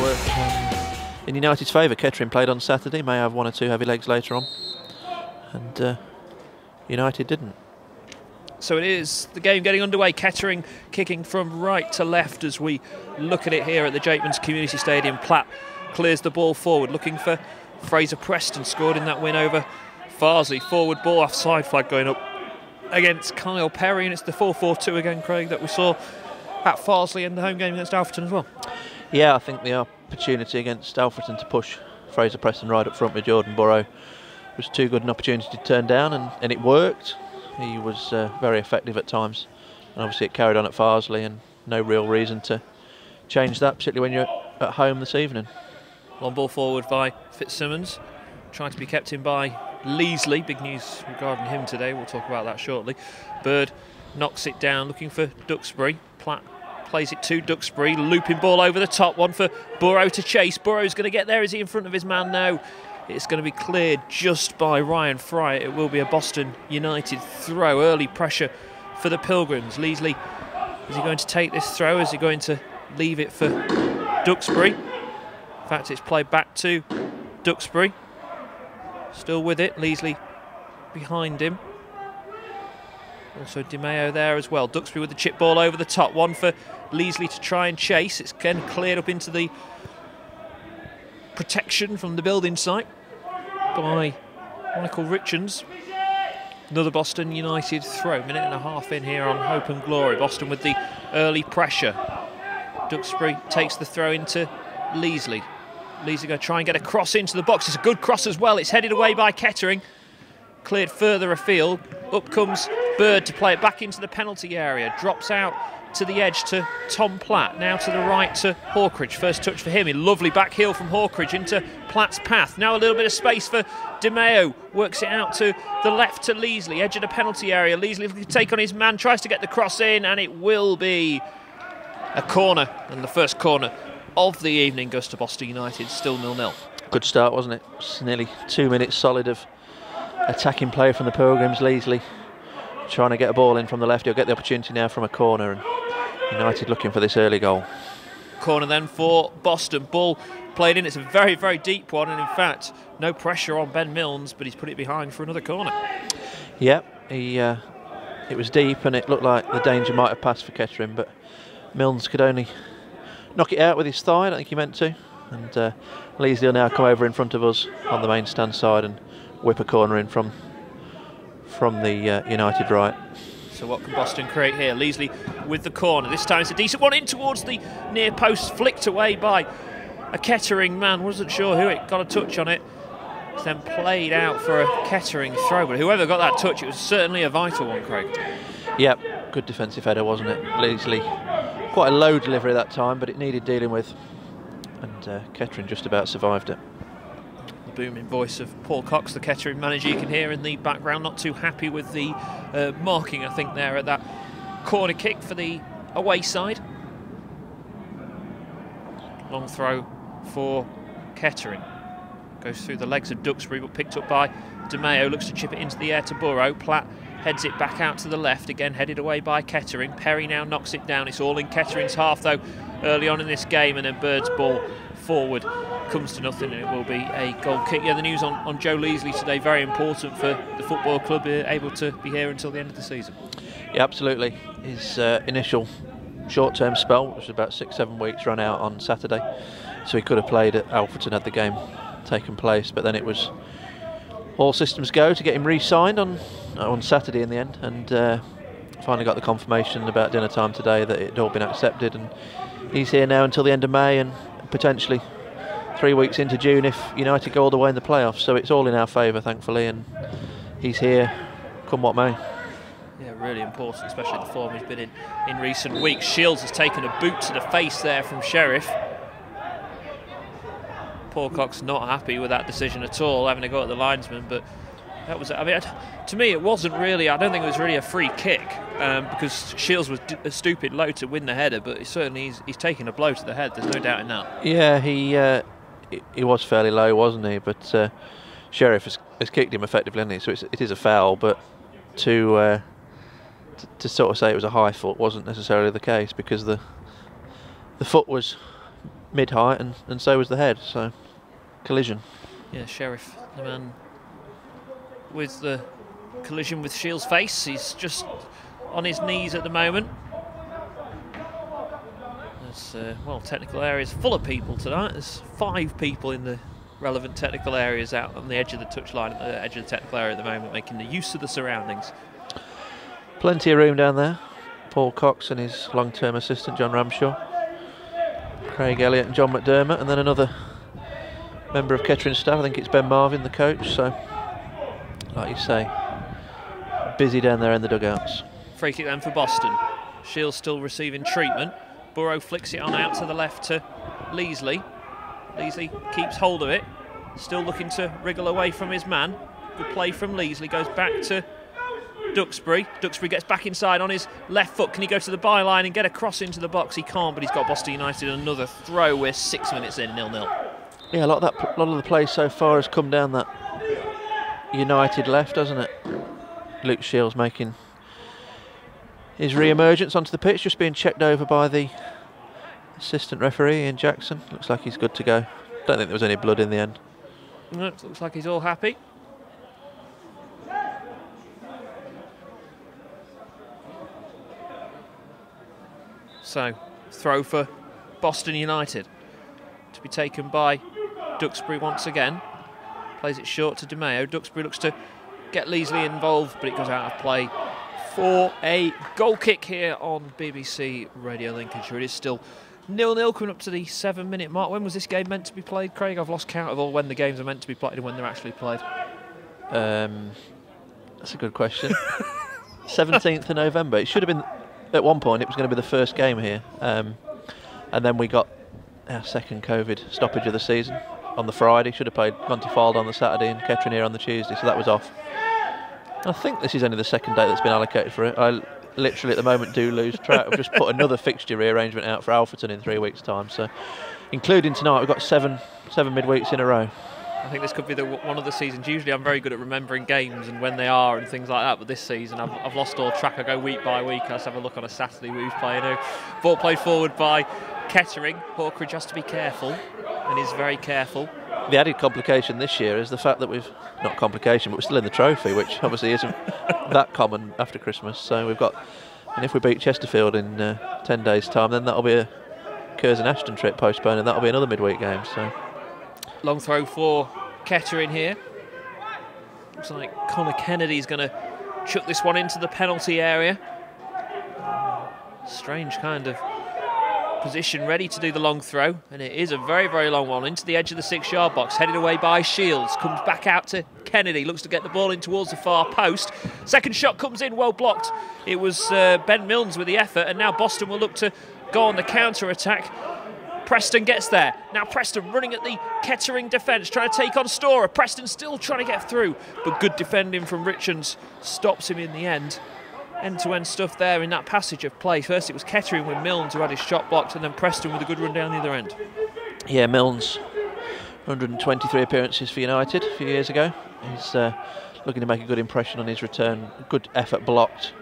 work um, in United's favour. Kettering played on Saturday, may have one or two heavy legs later on, and uh, United didn't. So it is the game getting underway. Kettering kicking from right to left as we look at it here at the Jakeman's Community Stadium. Platt clears the ball forward, looking for Fraser Preston, scored in that win over Farsley. Forward ball off side flag going up against Kyle Perry, and it's the 4 4 2 again, Craig, that we saw at Farsley in the home game against Alfreton as well. Yeah, I think the opportunity against Alfreton to push Fraser Preston right up front with Jordan Burrow was too good an opportunity to turn down, and, and it worked. He was uh, very effective at times, and obviously it carried on at Farsley, and no real reason to change that, particularly when you're at home this evening. Long ball forward by Fitzsimmons, trying to be kept in by Leesley. Big news regarding him today. We'll talk about that shortly. Bird knocks it down, looking for Duxbury. Platt plays it to Duxbury, looping ball over the top. One for Burrow to chase. Burrow's going to get there. Is he in front of his man now? It's going to be cleared just by Ryan Fry. It will be a Boston United throw. Early pressure for the Pilgrims. Leesley, is he going to take this throw? Is he going to leave it for Duxbury? In fact, it's played back to Duxbury. Still with it. Leesley behind him. Also DeMeo there as well. Duxbury with the chip ball over the top. One for Leesley to try and chase. It's again cleared up into the protection from the building site by Michael Richards. Another Boston United throw. Minute and a half in here on Hope and Glory. Boston with the early pressure. Duxbury takes the throw into Leesley. Leesley going to try and get a cross into the box. It's a good cross as well. It's headed away by Kettering. Cleared further afield. Up comes Bird to play it back into the penalty area. Drops out to the edge to Tom Platt. Now to the right to Hawkridge. First touch for him. A lovely back heel from Hawkridge into Platt's path. Now a little bit of space for DeMeo. Works it out to the left to Leesley. Edge of the penalty area. Leesley can take on his man. Tries to get the cross in and it will be a corner. And the first corner of the evening goes to Boston United. Still nil-nil. Good start, wasn't it? It's nearly two minutes solid of attacking play from the Pilgrims. Leesley trying to get a ball in from the left. He'll get the opportunity now from a corner. And United looking for this early goal. Corner then for Boston. Ball played in. It's a very, very deep one. And in fact, no pressure on Ben Milnes, but he's put it behind for another corner. Yep, he, uh, it was deep and it looked like the danger might have passed for Kettering, but Milnes could only knock it out with his thigh. I don't think he meant to. And uh, Leesley will now come over in front of us on the main stand side and whip a corner in from from the uh, United right. So what can Boston create here? Leesley with the corner. This time it's a decent one in towards the near post, flicked away by a Kettering man. Wasn't sure who it got a touch on it. It's then played out for a Kettering throw, but whoever got that touch, it was certainly a vital one, Craig. Yep, good defensive header, wasn't it? Leesley, quite a low delivery that time, but it needed dealing with, and uh, Kettering just about survived it booming voice of Paul Cox, the Kettering manager. You can hear in the background, not too happy with the uh, marking, I think, there at that corner kick for the away side. Long throw for Kettering. Goes through the legs of Duxbury, but picked up by DeMeo. Looks to chip it into the air to Burrow. Platt heads it back out to the left, again headed away by Kettering. Perry now knocks it down. It's all in Kettering's half, though, early on in this game, and then Bird's ball forward comes to nothing and it will be a goal kick. Yeah, the news on, on Joe Leesley today, very important for the football club, uh, able to be here until the end of the season. Yeah, absolutely. His uh, initial short-term spell, which was about six, seven weeks, ran out on Saturday. So he could have played at Alfreton had the game taken place, but then it was all systems go to get him re-signed on on Saturday in the end, and uh, finally got the confirmation about dinner time today that it had all been accepted, and he's here now until the end of May, and potentially three weeks into June if United go all the way in the playoffs. So it's all in our favour, thankfully, and he's here, come what may. Yeah, really important, especially the form he's been in in recent weeks. Shields has taken a boot to the face there from Sheriff. Paul Cox not happy with that decision at all, having to go at the linesman, but that was, I mean, to me, it wasn't really, I don't think it was really a free kick um, because Shields was a stupid low to win the header, but certainly he's, he's taking a blow to the head, there's no doubt in that. Yeah, he uh, he was fairly low, wasn't he? But uh, Sheriff has, has, kicked him effectively, hasn't he? So it's, it is a foul, but to, uh, to, to sort of say it was a high foot wasn't necessarily the case because the the foot was mid height, and, and so was the head. So collision. Yeah, Sheriff, the man with the collision with Shields' face. He's just on his knees at the moment. There's, uh, well, technical areas full of people tonight. There's five people in the relevant technical areas out on the edge of the touchline, at the edge of the technical area at the moment, making the use of the surroundings. Plenty of room down there. Paul Cox and his long-term assistant John Ramshaw, Craig Elliott and John McDermott, and then another member of Kettering staff. I think it's Ben Marvin, the coach. So, like you say, busy down there in the dugouts. Free kick then for Boston. Shields still receiving treatment. Burrow flicks it on out to the left to Leesley. Leesley keeps hold of it. Still looking to wriggle away from his man. Good play from Leesley. Goes back to Duxbury. Duxbury gets back inside on his left foot. Can he go to the byline and get a cross into the box? He can't, but he's got Boston United another throw. We're six minutes in, nil-nil. Yeah, a lot of that, a lot of the play so far has come down that United left, hasn't it? Luke Shields making his re-emergence onto the pitch, just being checked over by the assistant referee Ian Jackson. Looks like he's good to go. Don't think there was any blood in the end. Looks like he's all happy. So, throw for Boston United to be taken by Duxbury once again. Plays it short to DeMeo. Duxbury looks to get Leesley involved, but it goes out of play for a goal kick here on BBC Radio Lincolnshire. It is still nil-nil coming up to the seven-minute mark. When was this game meant to be played, Craig? I've lost count of all when the games are meant to be played and when they're actually played. Um, that's a good question. 17th of November. It should have been, at one point, it was going to be the first game here. Um, and then we got our second COVID stoppage of the season on the Friday. Should have played Montefiore on the Saturday and Kettering here on the Tuesday, so that was off. I think this is only the second date that's been allocated for it. I literally at the moment do lose track. I've just put another fixture rearrangement out for Alfreton in three weeks' time. So, including tonight, we've got seven seven midweeks in a row. I think this could be the one of the seasons. Usually, I'm very good at remembering games and when they are and things like that. But this season, I've, I've lost all track. I go week by week. I just have a look on a Saturday who's playing who. Ball played forward by Kettering. Hawkridge has to be careful and is very careful. The added complication this year is the fact that we've not complication, but we're still in the trophy, which obviously isn't that common after Christmas. So we've got, and if we beat Chesterfield in uh, ten days' time, then that'll be a Curzon Ashton trip postponed, and that'll be another midweek game. So long throw for Kettering here. Looks like Connor Kennedy's going to chuck this one into the penalty area. Strange kind of position ready to do the long throw. And it is a very very long one into the edge of the six yard box headed away by Shields. Comes back out to Kennedy looks to get the ball in towards the far post. Second shot comes in well blocked. It was uh, Ben Milnes with the effort and now Boston will look to go on the counter attack Preston gets there. Now Preston running at the Kettering defence, trying to take on Storer. Preston still trying to get through, but good defending from Richards stops him in the end end-to-end stuff there in that passage of play. First it was Kettering with Milnes who had his shot blocked and then Preston with a good run down the other end. Yeah, Milnes, 123 appearances for United a few years ago. He's uh, looking to make a good impression on his return. Good effort blocked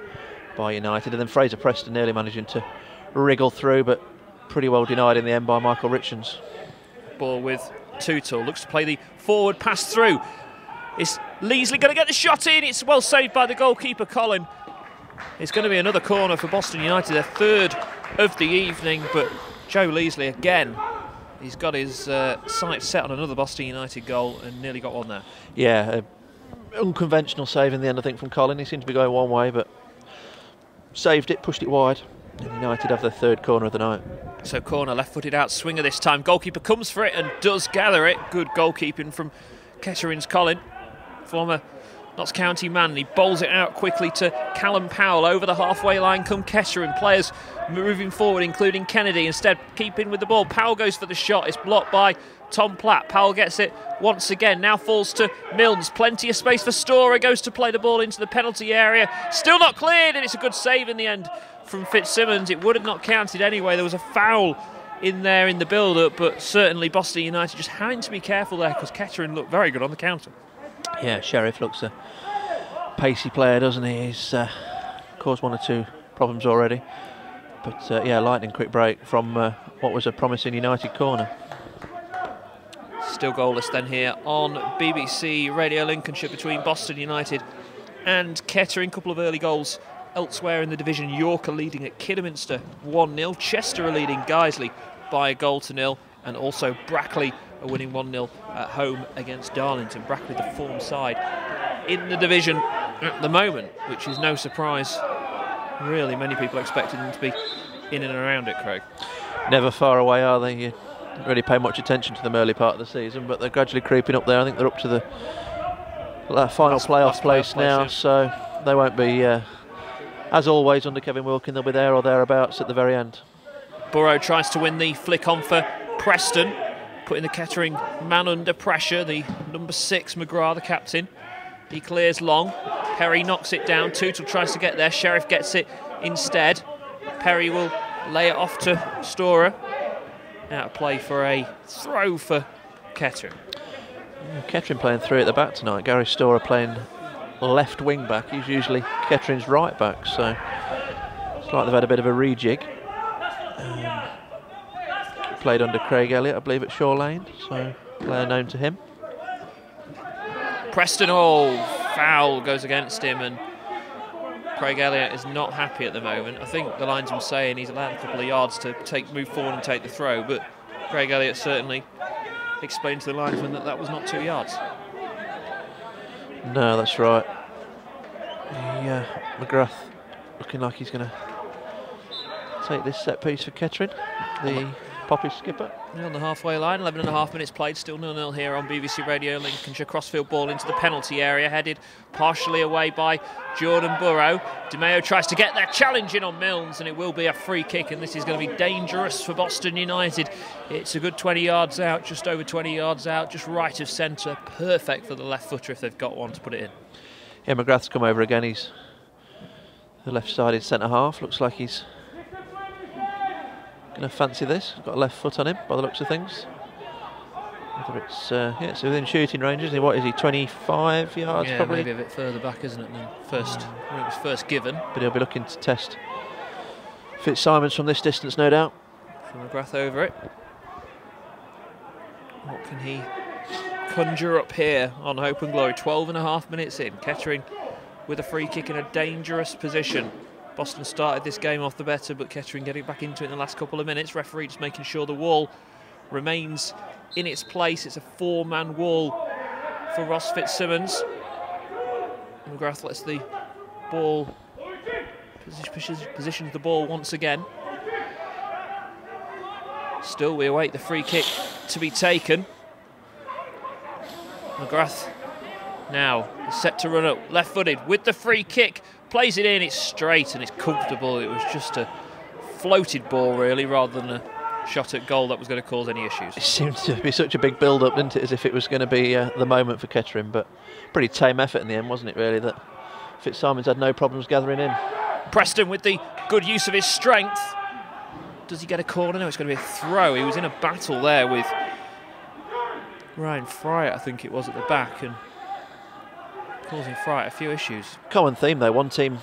by United. And then Fraser Preston nearly managing to wriggle through, but pretty well denied in the end by Michael Richards. Ball with Tootle. Looks to play the forward pass through. Is Leesley going to get the shot in? It's well saved by the goalkeeper, Colin. It's going to be another corner for Boston United, their third of the evening, but Joe Leesley again. He's got his uh, sights set on another Boston United goal and nearly got one there. Yeah, unconventional save in the end, I think, from Colin. He seemed to be going one way, but saved it, pushed it wide. And United have their third corner of the night. So corner, left-footed out swinger this time. Goalkeeper comes for it and does gather it. Good goalkeeping from Kettering's Colin, former Notts County man. He bowls it out quickly to Callum Powell over the halfway line. Come Kettering players moving forward, including Kennedy. Instead, keeping with the ball. Powell goes for the shot. It's blocked by Tom Platt. Powell gets it once again. Now falls to Milnes. Plenty of space for Storer. Goes to play the ball into the penalty area. Still not cleared, and it's a good save in the end from Fitzsimmons. It would have not counted anyway. There was a foul in there in the build-up, but certainly Boston United just having to be careful there because Kettering looked very good on the counter. Yeah, Sheriff looks a pacey player, doesn't he? He's uh, caused one or two problems already. But uh, yeah, lightning quick break from uh, what was a promising United corner. Still goalless then here on BBC Radio Lincolnshire between Boston United and Kettering. A couple of early goals elsewhere in the division. York are leading at Kidderminster 1 0. Chester are leading Guiseley by a goal to nil. And also Brackley winning 1 0 at home against Darlington. Brackley, the form side in the division at the moment, which is no surprise. Really, many people expected them to be in and around it, Craig. Never far away, are they? You really pay much attention to them early part of the season, but they're gradually creeping up there. I think they're up to the final last, playoff last place playoff now, place, yeah. so they won't be, uh, as always, under Kevin Wilkin, they'll be there or thereabouts at the very end. Burrow tries to win the flick on for Preston, putting the Kettering man under pressure. The number six, McGrath, the captain. He clears long. Perry knocks it down. Tootle tries to get there. Sheriff gets it instead. Perry will lay it off to Storer. Out of play for a throw for Kettering. Kettering playing three at the back tonight. Gary Storer playing left wing back. He's usually Kettering's right back, so it's like they've had a bit of a rejig. Um, played under Craig Elliott, I believe, at Shaw Lane, so player known to him. Preston, oh, foul goes against him, and Craig Elliott is not happy at the moment. I think the linesman's saying he's allowed a couple of yards to take move forward and take the throw, but Craig Elliott certainly explained to the linesman that that was not two yards. No, that's right. Yeah, uh, McGrath looking like he's going to take this set piece for Kettering. The Poppy skipper. On the halfway line, 11 and a half minutes played, still nil-nil here on BBC Radio Lincolnshire. Crossfield ball into the penalty area, headed partially away by Jordan Burrow. DeMeo tries to get that challenge in on Milnes, and it will be a free kick, and this is going to be dangerous for Boston United. It's a good 20 yards out, just over 20 yards out, just right of centre. Perfect for the left footer if they've got one to put it in. Yeah, McGrath's come over again. He's the left-sided centre half. Looks like he's Going to fancy this. Got a left foot on him by the looks of things. Whether it's uh, yeah, it's within shooting range, isn't he? What is he? 25 yards, yeah, probably. maybe a bit further back, isn't it? Than first, when it was first given. But he'll be looking to test Fitzsimons from this distance, no doubt. From McGrath over it. What can he conjure up here on Hope and Glory? 12 and a half minutes in. Kettering with a free kick in a dangerous position. Boston started this game off the better, but Kettering getting back into it in the last couple of minutes. Referee just making sure the wall remains in its place. It's a four-man wall for Ross Fitzsimmons. McGrath lets the ball positions the ball once again. Still, we await the free kick to be taken. McGrath now is set to run up, left-footed with the free kick. Plays it in, it's straight and it's comfortable. It was just a floated ball, really, rather than a shot at goal that was going to cause any issues. It seemed to be such a big build-up, didn't it, as if it was going to be uh, the moment for Kettering, but pretty tame effort in the end, wasn't it, really, that Fitzsimons had no problems gathering in. Preston with the good use of his strength. Does he get a corner? No, it's going to be a throw. He was in a battle there with Ryan Fryer, I think it was, at the back, and causing Fryer a few issues. Common theme though, one team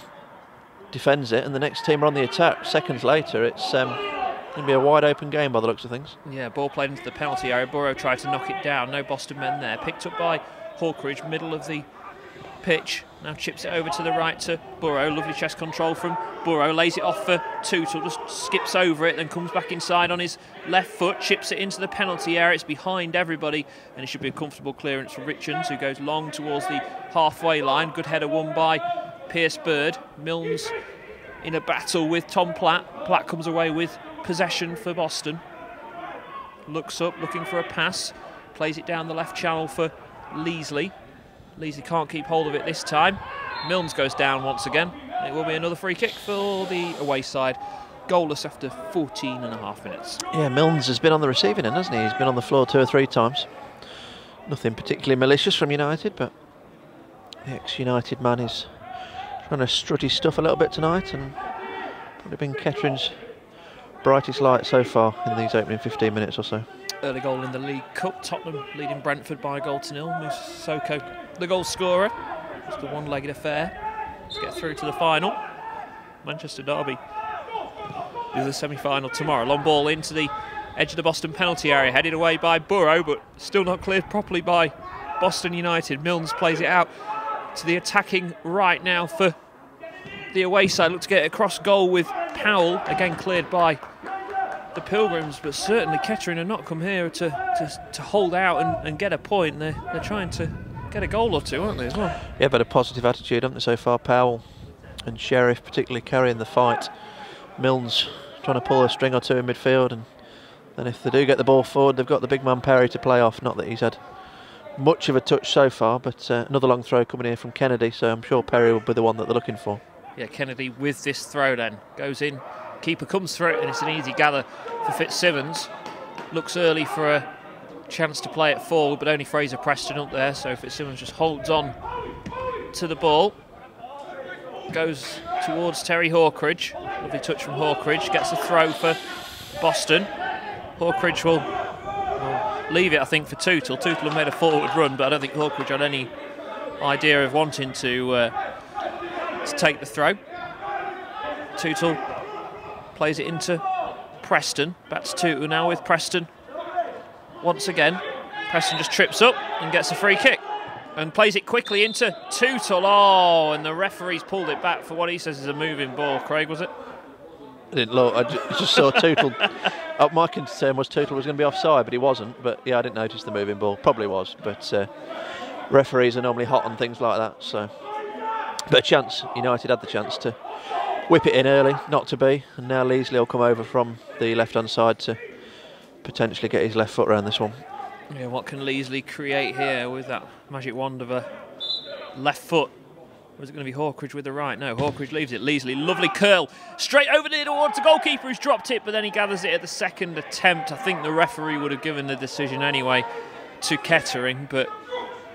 defends it and the next team are on the attack. Seconds later, it's um, going to be a wide open game by the looks of things. Yeah, ball played into the penalty area. Burrow tried to knock it down. No Boston men there. Picked up by Hawkridge, middle of the pitch. Now chips it over to the right to Burrow. Lovely chest control from Burrow. Lays it off for Tootle. Just skips over it, then comes back inside on his left foot. Chips it into the penalty area. It's behind everybody, and it should be a comfortable clearance for Richards, who goes long towards the halfway line. Good header won by Pierce Bird. Milnes in a battle with Tom Platt. Platt comes away with possession for Boston. Looks up, looking for a pass. Plays it down the left channel for Leesley. Leesley can't keep hold of it this time. Milnes goes down once again. It will be another free kick for the away side. Goalless after 14 and a half minutes. Yeah, Milnes has been on the receiving end, hasn't he? He's been on the floor two or three times. Nothing particularly malicious from United, but the ex-United man is trying to strut his stuff a little bit tonight and probably been Kettering's brightest light so far in these opening 15 minutes or so. Early goal in the League Cup. Tottenham leading Brentford by a goal to nil. Musoko, the goal scorer. It's the one-legged affair. Let's get through to the final. Manchester Derby the semi-final tomorrow. Long ball into the edge of the Boston penalty area, headed away by Burrow, but still not cleared properly by Boston United. Milnes plays it out to the attacking right now for the away side. Look to get across goal with Powell, again cleared by the Pilgrims, but certainly Kettering have not come here to, to, to hold out and, and, get a point. They're, they're trying to get a goal or two, aren't they, as well? Yeah, but a positive attitude, haven't they, so far? Powell and Sheriff particularly carrying the fight. Milnes trying to pull a string or two in midfield, and then if they do get the ball forward, they've got the big man Perry to play off. Not that he's had much of a touch so far, but uh, another long throw coming here from Kennedy, so I'm sure Perry will be the one that they're looking for. Yeah, Kennedy with this throw then goes in. Keeper comes through it, and it's an easy gather for Fitzsimmons. Looks early for a chance to play it forward, but only Fraser Preston up there, so Fitzsimmons just holds on to the ball. Goes towards Terry Hawkridge. Lovely touch from Hawkridge. Gets a throw for Boston. Hawkridge will, will leave it, I think, for Tootle. Tootle made a forward run, but I don't think Hawkridge had any idea of wanting to, uh, to take the throw. Tootle plays it into Preston. Back to Tootle now with Preston. Once again, Preston just trips up and gets a free kick and plays it quickly into Tootle. Oh, and the referee's pulled it back for what he says is a moving ball. Craig, was it? I didn't look. I just saw Tootle. uh, my concern was Tootle was going to be offside, but he wasn't. But yeah, I didn't notice the moving ball. Probably was, but uh, referees are normally hot on things like that. So, but a chance. United had the chance to whip it in early, not to be, and now Leesley will come over from the left-hand side to potentially get his left foot around this one. Yeah, what can Leesley create here with that magic wand of a left foot? Is it going to be Hawkridge with the right? No, Hawkridge leaves it. Leesley, lovely curl. Straight over the towards the goalkeeper who's dropped it, but then he gathers it at the second attempt. I think the referee would have given the decision anyway to Kettering, but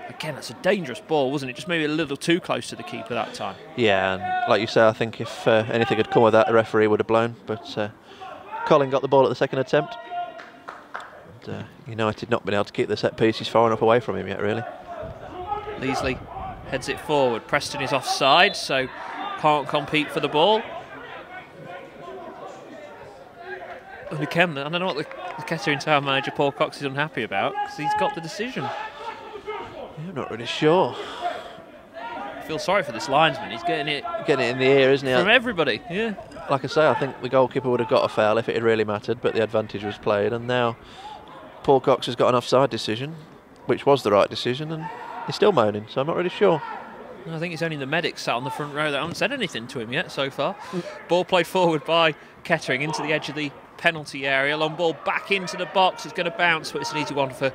again, that's a dangerous ball, wasn't it? Just maybe a little too close to the keeper that time. Yeah, and like you say, I think if uh, anything had come of that, the referee would have blown. But uh, Colin got the ball at the second attempt. And, uh, United not been able to keep the set pieces far enough away from him yet, really. Leesley heads it forward. Preston is offside, so can't compete for the ball. And again, I don't know what the, the Kettering Town manager Paul Cox is unhappy about because he's got the decision. Yeah, I'm not really sure. I feel sorry for this linesman. He's getting it getting it in the ear, isn't he? From everybody, yeah. Like I say, I think the goalkeeper would have got a foul if it had really mattered, but the advantage was played, and now Paul Cox has got an offside decision, which was the right decision, and He's still moaning, so I'm not really sure. I think it's only the medics sat on the front row that haven't said anything to him yet so far. ball played forward by Kettering into the edge of the penalty area. Long ball back into the box. It's going to bounce, but it's an easy one for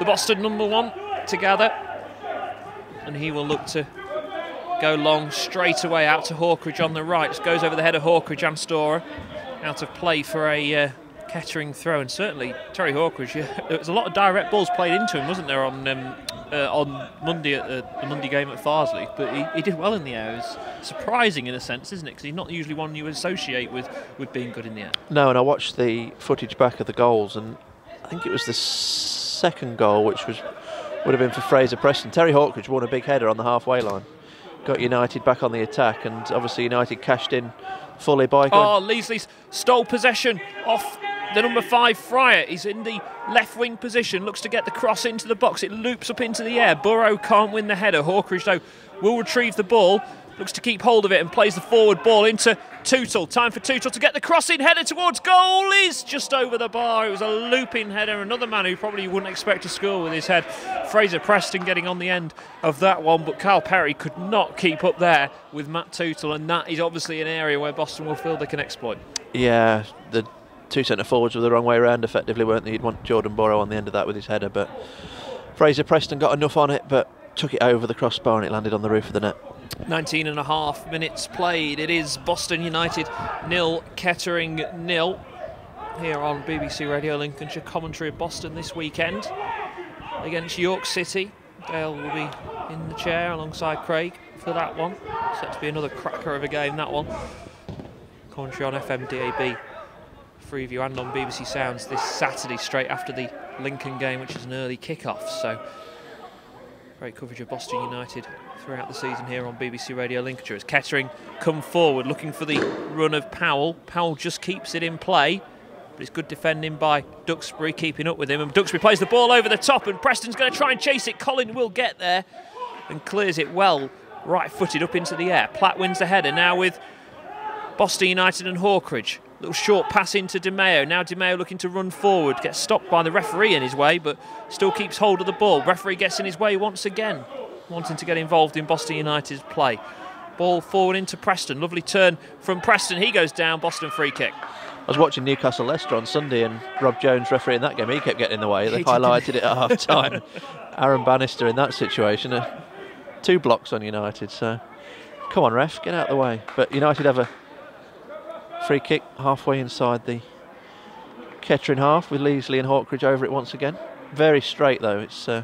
the Boston number one to gather. And he will look to go long straight away out to Hawkridge on the right. Just goes over the head of Hawkridge and Storer. Out of play for a uh, Kettering throw. And certainly Terry Hawkridge, yeah, there was a lot of direct balls played into him, wasn't there, on um, uh, on Monday at the, the, Monday game at Farsley, but he, he, did well in the air. It's surprising in a sense, isn't it? Because he's not usually one you associate with with being good in the air. No, and I watched the footage back of the goals, and I think it was the second goal, which was would have been for Fraser Preston. Terry Hawkridge won a big header on the halfway line, got United back on the attack, and obviously United cashed in fully by. Oh, Leesley's stole possession off the number five, Fryer, is in the left wing position, looks to get the cross into the box. It loops up into the air. Burrow can't win the header. Hawkridge, though, will retrieve the ball. Looks to keep hold of it and plays the forward ball into Tootle. Time for Tootle to get the cross in, header towards goal is just over the bar. It was a looping header. Another man who probably wouldn't expect to score with his head. Fraser Preston getting on the end of that one, but Carl Perry could not keep up there with Matt Tootle, and that is obviously an area where Boston will feel they can exploit. Yeah, the two centre forwards were the wrong way around effectively, weren't they? You'd want Jordan Burrow on the end of that with his header, but Fraser Preston got enough on it, but took it over the crossbar and it landed on the roof of the net. 19 and a half minutes played. It is Boston United nil, Kettering nil. Here on BBC Radio Lincolnshire commentary of Boston this weekend against York City. Dale will be in the chair alongside Craig for that one. Set to be another cracker of a game, that one. Commentary on FMDAB Freeview and on BBC Sounds this Saturday, straight after the Lincoln game, which is an early kick-off. So Great coverage of Boston United throughout the season here on BBC Radio Lincolnshire as Kettering come forward looking for the run of Powell. Powell just keeps it in play, but it's good defending by Duxbury, keeping up with him. And Duxbury plays the ball over the top, and Preston's going to try and chase it. Colin will get there and clears it well, right footed up into the air. Platt wins the header now with Boston United and Hawkridge. Little short pass into Di Meo. Now Di Meo looking to run forward. Gets stopped by the referee in his way, but still keeps hold of the ball. Referee gets in his way once again, wanting to get involved in Boston United's play. Ball forward into Preston. Lovely turn from Preston. He goes down. Boston free kick. I was watching Newcastle Leicester on Sunday, and Rob Jones refereeing that game. He kept getting in the way. They He did, highlighted it at half time. Aaron Bannister in that situation, uh, two blocks on United. So, come on, ref, get out of the way. But United have a free kick halfway inside the Kettering half with Leesley and Hawkridge over it once again. Very straight though. It's uh,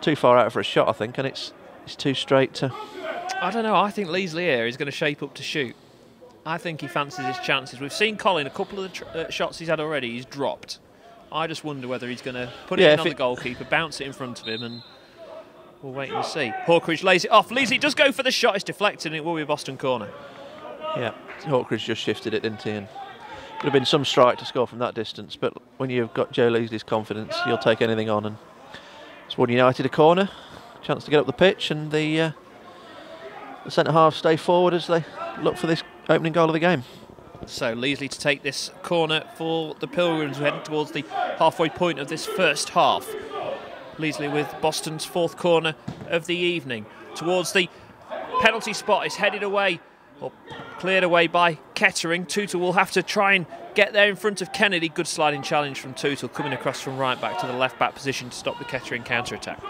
too far out for a shot, I think, and it's it's too straight to. I don't know. I think Leesley here is going to shape up to shoot. I think he fancies his chances. We've seen Colin a couple of the tr- uh, shots he's had already. He's dropped. I just wonder whether he's going to put Yeah, it in on the goalkeeper, bounce it in front of him, and we'll wait and see. Hawkridge lays it off. Leesley does go for the shot. It's deflected, and it will be a Boston corner. Yeah, Hawkridge just shifted it, didn't he? And could have been some strike to score from that distance, but when you've got Joe Leesley's confidence, you'll take anything on. And it's United a corner, chance to get up the pitch, and the uh, the centre half stay forward as they look for this opening goal of the game. So Leesley to take this corner for the Pilgrims, heading towards the halfway point of this first half. Leesley with Boston's fourth corner of the evening. Towards the penalty spot is headed away, or cleared away by Kettering. Tootle will have to try and get there in front of Kennedy. Good sliding challenge from Tootle, coming across from right back to the left back position to stop the Kettering counter attack.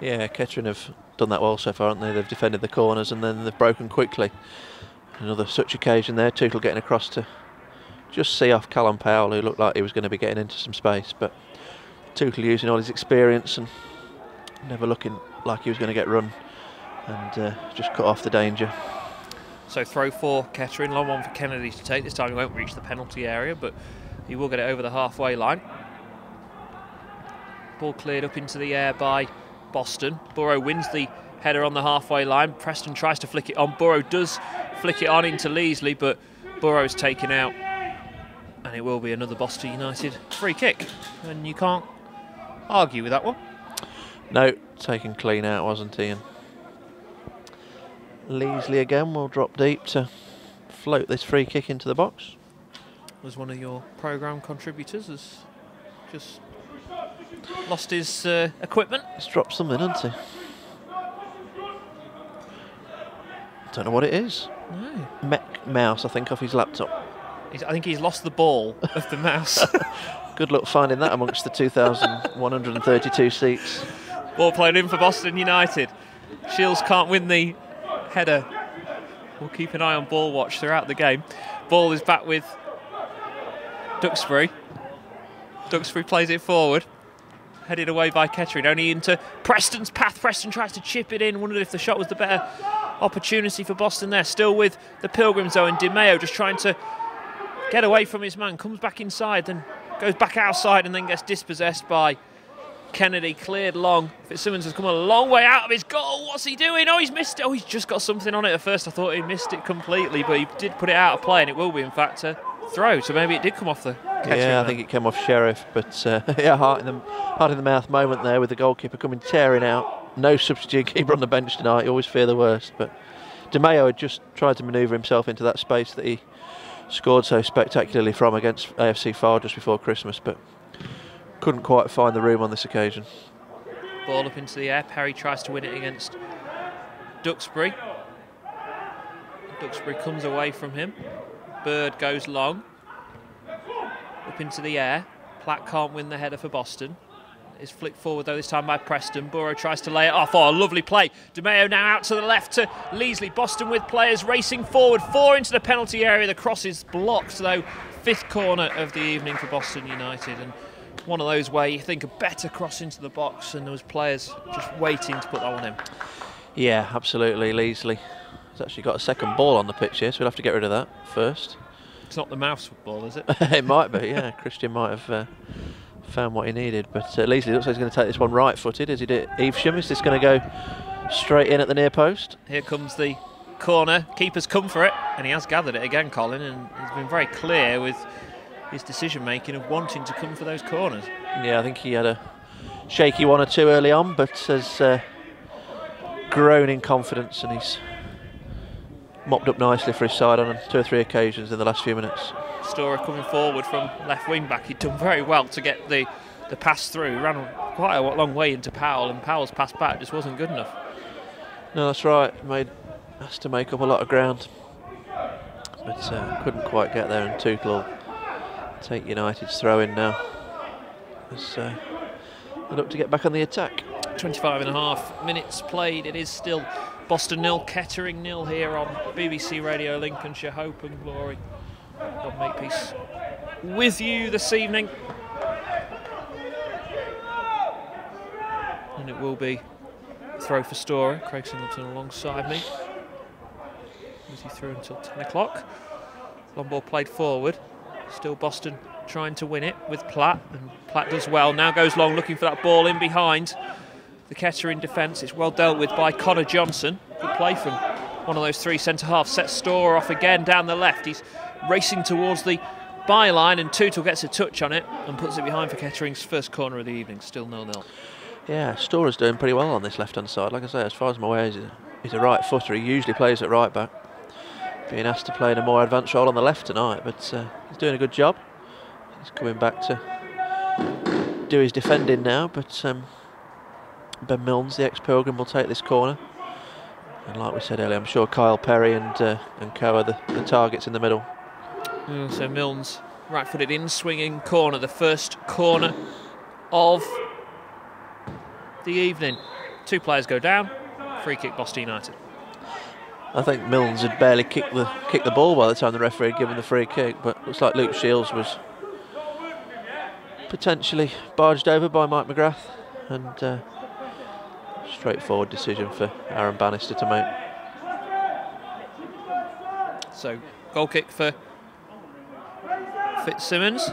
Yeah, Kettering have done that well so far, haven't they? They've defended the corners and then they've broken quickly. Another such occasion there, Tootle getting across to just see off Callum Powell, who looked like he was going to be getting into some space, but Tootle using all his experience and never looking like he was going to get run and uh, just cut off the danger. So throw for Kettering, long one for Kennedy to take. This time he won't reach the penalty area, but he will get it over the halfway line. Ball cleared up into the air by Boston. Burrow wins the header on the halfway line. Preston tries to flick it on. Burrow does flick it on into Leesley, but Burrow's taken out. And it will be another Boston United free kick. And you can't argue with that one. No, taken clean out, wasn't he? And Leesley again will drop deep to float this free kick into the box. was one of your programme contributors, has just lost his uh, equipment. He's dropped something, hasn't he? Don't know what it is. No. Mech mouse, I think, off his laptop. He's, I think he's lost the ball of the mouse. Good luck finding that amongst the 2,132 seats. ball played in for Boston United. Shields can't win the header. We'll keep an eye on ball watch throughout the game. Ball is back with Duxbury. Duxbury plays it forward. Headed away by Kettering, only into Preston's path. Preston tries to chip it in. Wondered if the shot was the better opportunity for Boston there. Still with the Pilgrims though, and Di Meo just trying to get away from his man. Comes back inside, then goes back outside, and then gets dispossessed by Kennedy. Cleared long. Fitzsimmons has come a long way out of his goal. What's he doing? Oh, he's missed it. Oh, he's just got something on it. At first, I thought he missed it completely, but he did put it out of play, and it will be, in fact, a throw. So maybe it did come off the. Yeah, I think it came off Sheriff, but uh, yeah, heart in the heart in the mouth moment there with the goalkeeper coming tearing out. No substitute keeper on the bench tonight. You always fear the worst, but DeMeo had just tried to manoeuvre himself into that space that he scored so spectacularly from against AFC Fylde just before Christmas, but couldn't quite find the room on this occasion. Ball up into the air. Perry tries to win it against Duxbury. Duxbury comes away from him. Bird goes long. Up into the air. Platt can't win the header for Boston. Is flicked forward though this time by Preston. Burrow tries to lay it off. Oh, lovely play. DeMeo now out to the left to Leesley. Boston with players racing forward. Four into the penalty area. The cross is blocked though. Fifth corner of the evening for Boston United. And one of those where you think a better cross into the box and there was players just waiting to put that one in. Yeah, absolutely. Leesley has actually got a second ball on the pitch here, so we'll have to get rid of that first. It's not the mouse football, is it? it might be, yeah. Christian might have uh, found what he needed. But uh, Leesley looks like he's going to take this one right-footed. Is he did Evesham? Is this going to go straight in at the near post? Here comes the corner. Keeper's come for it, and he has gathered it again, Colin, and he's been very clear with his decision making of wanting to come for those corners. Yeah, I think he had a shaky one or two early on, but has uh, grown in confidence and he's mopped up nicely for his side on two or three occasions in the last few minutes. Storer coming forward from left wing back. He'd done very well to get the, the pass through. Ran quite a long way into Powell, and Powell's pass back just wasn't good enough. No, that's right. Made has to make up a lot of ground, but uh, couldn't quite get there. And Tootle take United's throw in now. As uh, they look to get back on the attack. 25 and a half minutes played. It is still Boston nil, Kettering nil here on BBC Radio Lincolnshire. Hope and glory. God make peace with you this evening. And it will be throw for Storer. Craig Singleton alongside me. As he through until 10 o'clock. Long ball played forward. Still Boston trying to win it with Platt. And Platt does well. Now goes long looking for that ball in behind the Kettering defence. It's well dealt with by Connor Johnson. Good play from one of those three centre halves. Sets Storer off again down the left. He's racing towards the byline and Tootle gets a touch on it and puts it behind for Kettering's first corner of the evening. Still nil-nil. Yeah, Storer's doing pretty well on this left-hand side. Like I say, as far as I'm aware, he's a, he's a right footer. He usually plays at right back. Being asked to play in a more advanced role on the left tonight, but uh, he's doing a good job. He's coming back to do his defending now, but um, Ben Milnes, the ex-Pilgrim, will take this corner. And like we said earlier, I'm sure Kyle Perry and uh, and Co are the, the targets in the middle. Mm, so Milnes, right-footed in, swinging corner, the first corner of the evening. Two players go down, free kick Boston United. I think Milnes had barely kicked the kicked the ball by the time the referee had given the free kick, but looks like Luke Shields was potentially barged over by Mike McGrath, and uh, straightforward decision for Aaron Bannister to make. So goal kick for Fitzsimmons.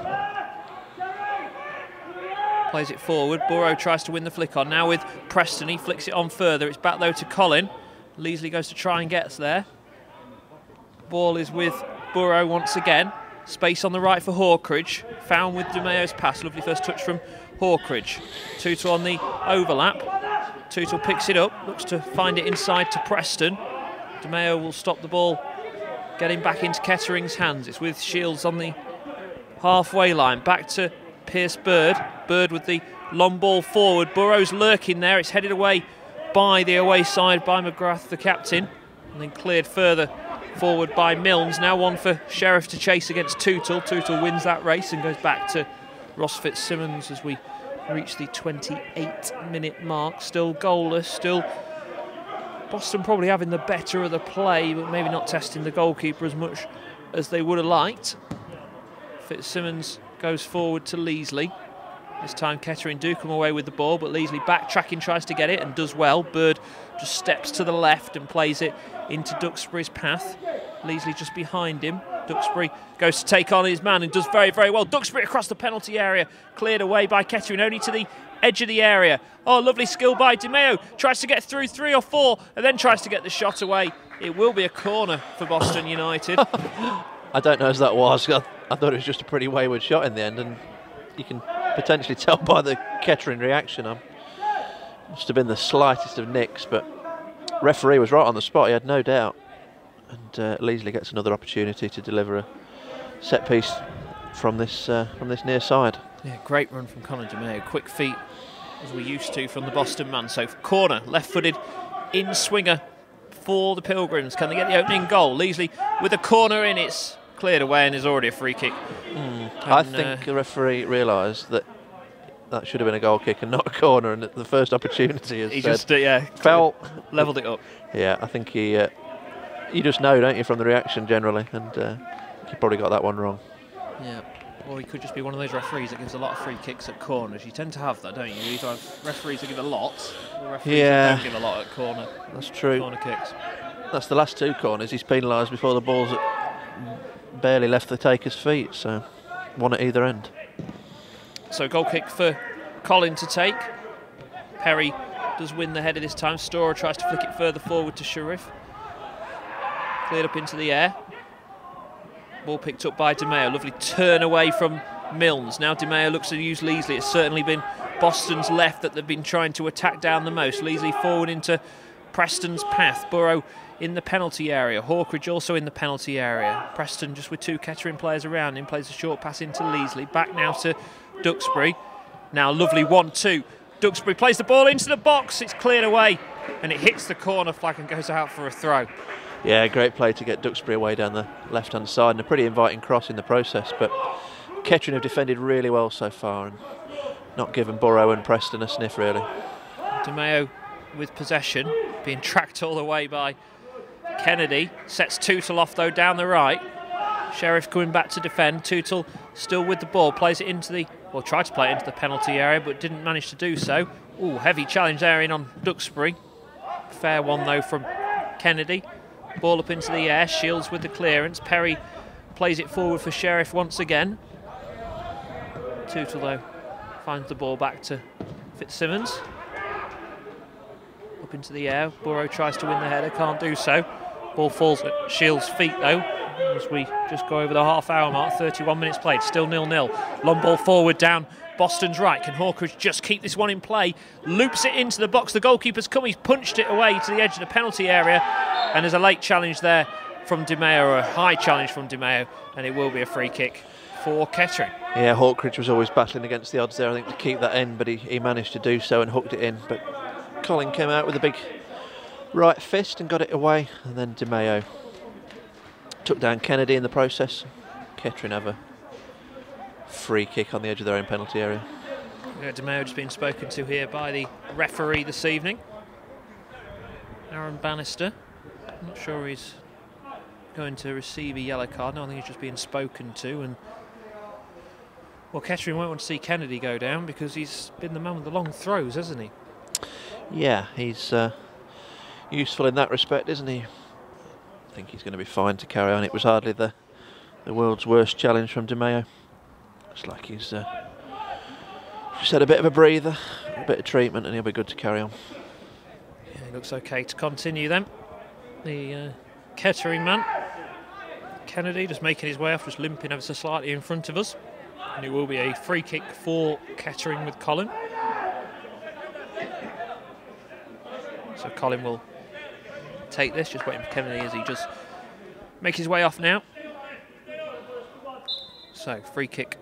Plays it forward. Burrow tries to win the flick on. Now with Preston, he flicks it on further. It's back though to Colin. Leesley goes to try and gets there. Ball is with Burrow once again. Space on the right for Hawkridge. Found with DeMeo's pass. Lovely first touch from Hawkridge. Tootle on the overlap. Tootle picks it up. Looks to find it inside to Preston. DeMeo will stop the ball getting back into Kettering's hands. It's with Shields on the halfway line. Back to Pierce Bird. Bird with the long ball forward. Burrow's lurking there. It's headed away by the away side by McGrath, the captain, and then cleared further forward by Milnes. Now one for Sheriff to chase against Tootle. Tootle wins that race and goes back to Ross Fitzsimmons as we reach the 28 minute mark. Still goalless, still Boston probably having the better of the play, but maybe not testing the goalkeeper as much as they would have liked. Fitzsimmons goes forward to Leesley. This time Kettering do come away with the ball, but Leesley backtracking tries to get it and does well. Bird just steps to the left and plays it into Duxbury's path. Leesley just behind him. Duxbury goes to take on his man and does very, very well. Duxbury across the penalty area, cleared away by Kettering, only to the edge of the area. Oh, lovely skill by DeMeo. Tries to get through three or four and then tries to get the shot away. It will be a corner for Boston United. I don't know as that was. I, I thought it was just a pretty wayward shot in the end, and you can potentially tell by the Kettering reaction. I must have been the slightest of nicks, but referee was right on the spot. He had no doubt, and uh, Leesley gets another opportunity to deliver a set piece from this uh, from this near side. Yeah, great run from Conor DeMeo. Quick feet, as we're used to from the Boston man. So corner, left-footed, in swinger for the Pilgrims. Can they get the opening goal? Leesley with a corner in. It's cleared away and is already a free kick. Mm. I think uh, the referee realised that that should have been a goal kick and not a corner, and the first opportunity is he just uh, yeah felt leveled it up. Yeah, I think he uh, you just know, don't you, from the reaction generally, and uh, he probably got that one wrong. Yeah. Or he could just be one of those referees that gives a lot of free kicks at corners. You tend to have that, don't you? You either have referees that give a lot, or referees yeah. that don't give a lot at corner. That's true. Corner kicks. That's the last two corners. He's penalised before the ball's barely left the taker's feet, so one at either end. So goal kick for Colin to take. Perry does win the header this time. Storer tries to flick it further forward to Sharif. Cleared up into the air. Ball picked up by DeMeo. Lovely turn away from Milnes. Now DeMeo looks to use Leesley. It's certainly been Boston's left that they've been trying to attack down the most. Leesley forward into Preston's path. Burrow in the penalty area. Hawkridge also in the penalty area. Preston just with two Kettering players around him. Plays a short pass into Leesley. Back now to Duxbury. Now lovely 1-2. Duxbury plays the ball into the box. It's cleared away and it hits the corner flag and goes out for a throw. Yeah, great play to get Duxbury away down the left-hand side and a pretty inviting cross in the process. But Kettering have defended really well so far and not given Burrow and Preston a sniff really. DeMeo with possession, being tracked all the way by Kennedy. Sets Tootle off though down the right. Sheriff coming back to defend. Tootle still with the ball, plays it into the, well, tried to play it into the penalty area, but didn't manage to do so. Ooh, heavy challenge there in on Duxbury. Fair one though from Kennedy. Ball up into the air, Shields with the clearance. Perry plays it forward for Sheriff once again. Tootle though finds the ball back to Fitzsimmons. Up into the air. Burrow tries to win the header, can't do so. Ball falls at Shields' feet though. As we just go over the half hour mark, 31 minutes played, still nil nil. Long ball forward down Boston's right. Can Hawkridge just keep this one in play? Loops it into the box. The goalkeeper's come. He's punched it away to the edge of the penalty area. And there's a late challenge there from DeMeo, or a high challenge from DeMeo, and it will be a free kick for Kettering. Yeah, Hawkridge was always battling against the odds there, I think, to keep that in, but he, he managed to do so and hooked it in. But Collin came out with a big right fist and got it away, and then DeMeo took down Kennedy in the process. Kettering have a free kick on the edge of their own penalty area. Yeah, DeMeo just been spoken to here by the referee this evening. Aaron Bannister. I'm not sure he's going to receive a yellow card. No, I think he's just being spoken to. And well, Kettering won't want to see Kennedy go down because he's been the man with the long throws, hasn't he? Yeah, he's uh, useful in that respect, isn't he? I think he's going to be fine to carry on. It was hardly the the world's worst challenge from DeMeo. Looks like he's uh, just had a bit of a breather, a bit of treatment, and he'll be good to carry on. Yeah, he looks okay to continue then. The uh, Kettering man, Kennedy, just making his way off, just limping ever so slightly in front of us. And it will be a free kick for Kettering with Collin. So Collin will take this, just waiting for Kennedy as he just makes his way off now. So free kick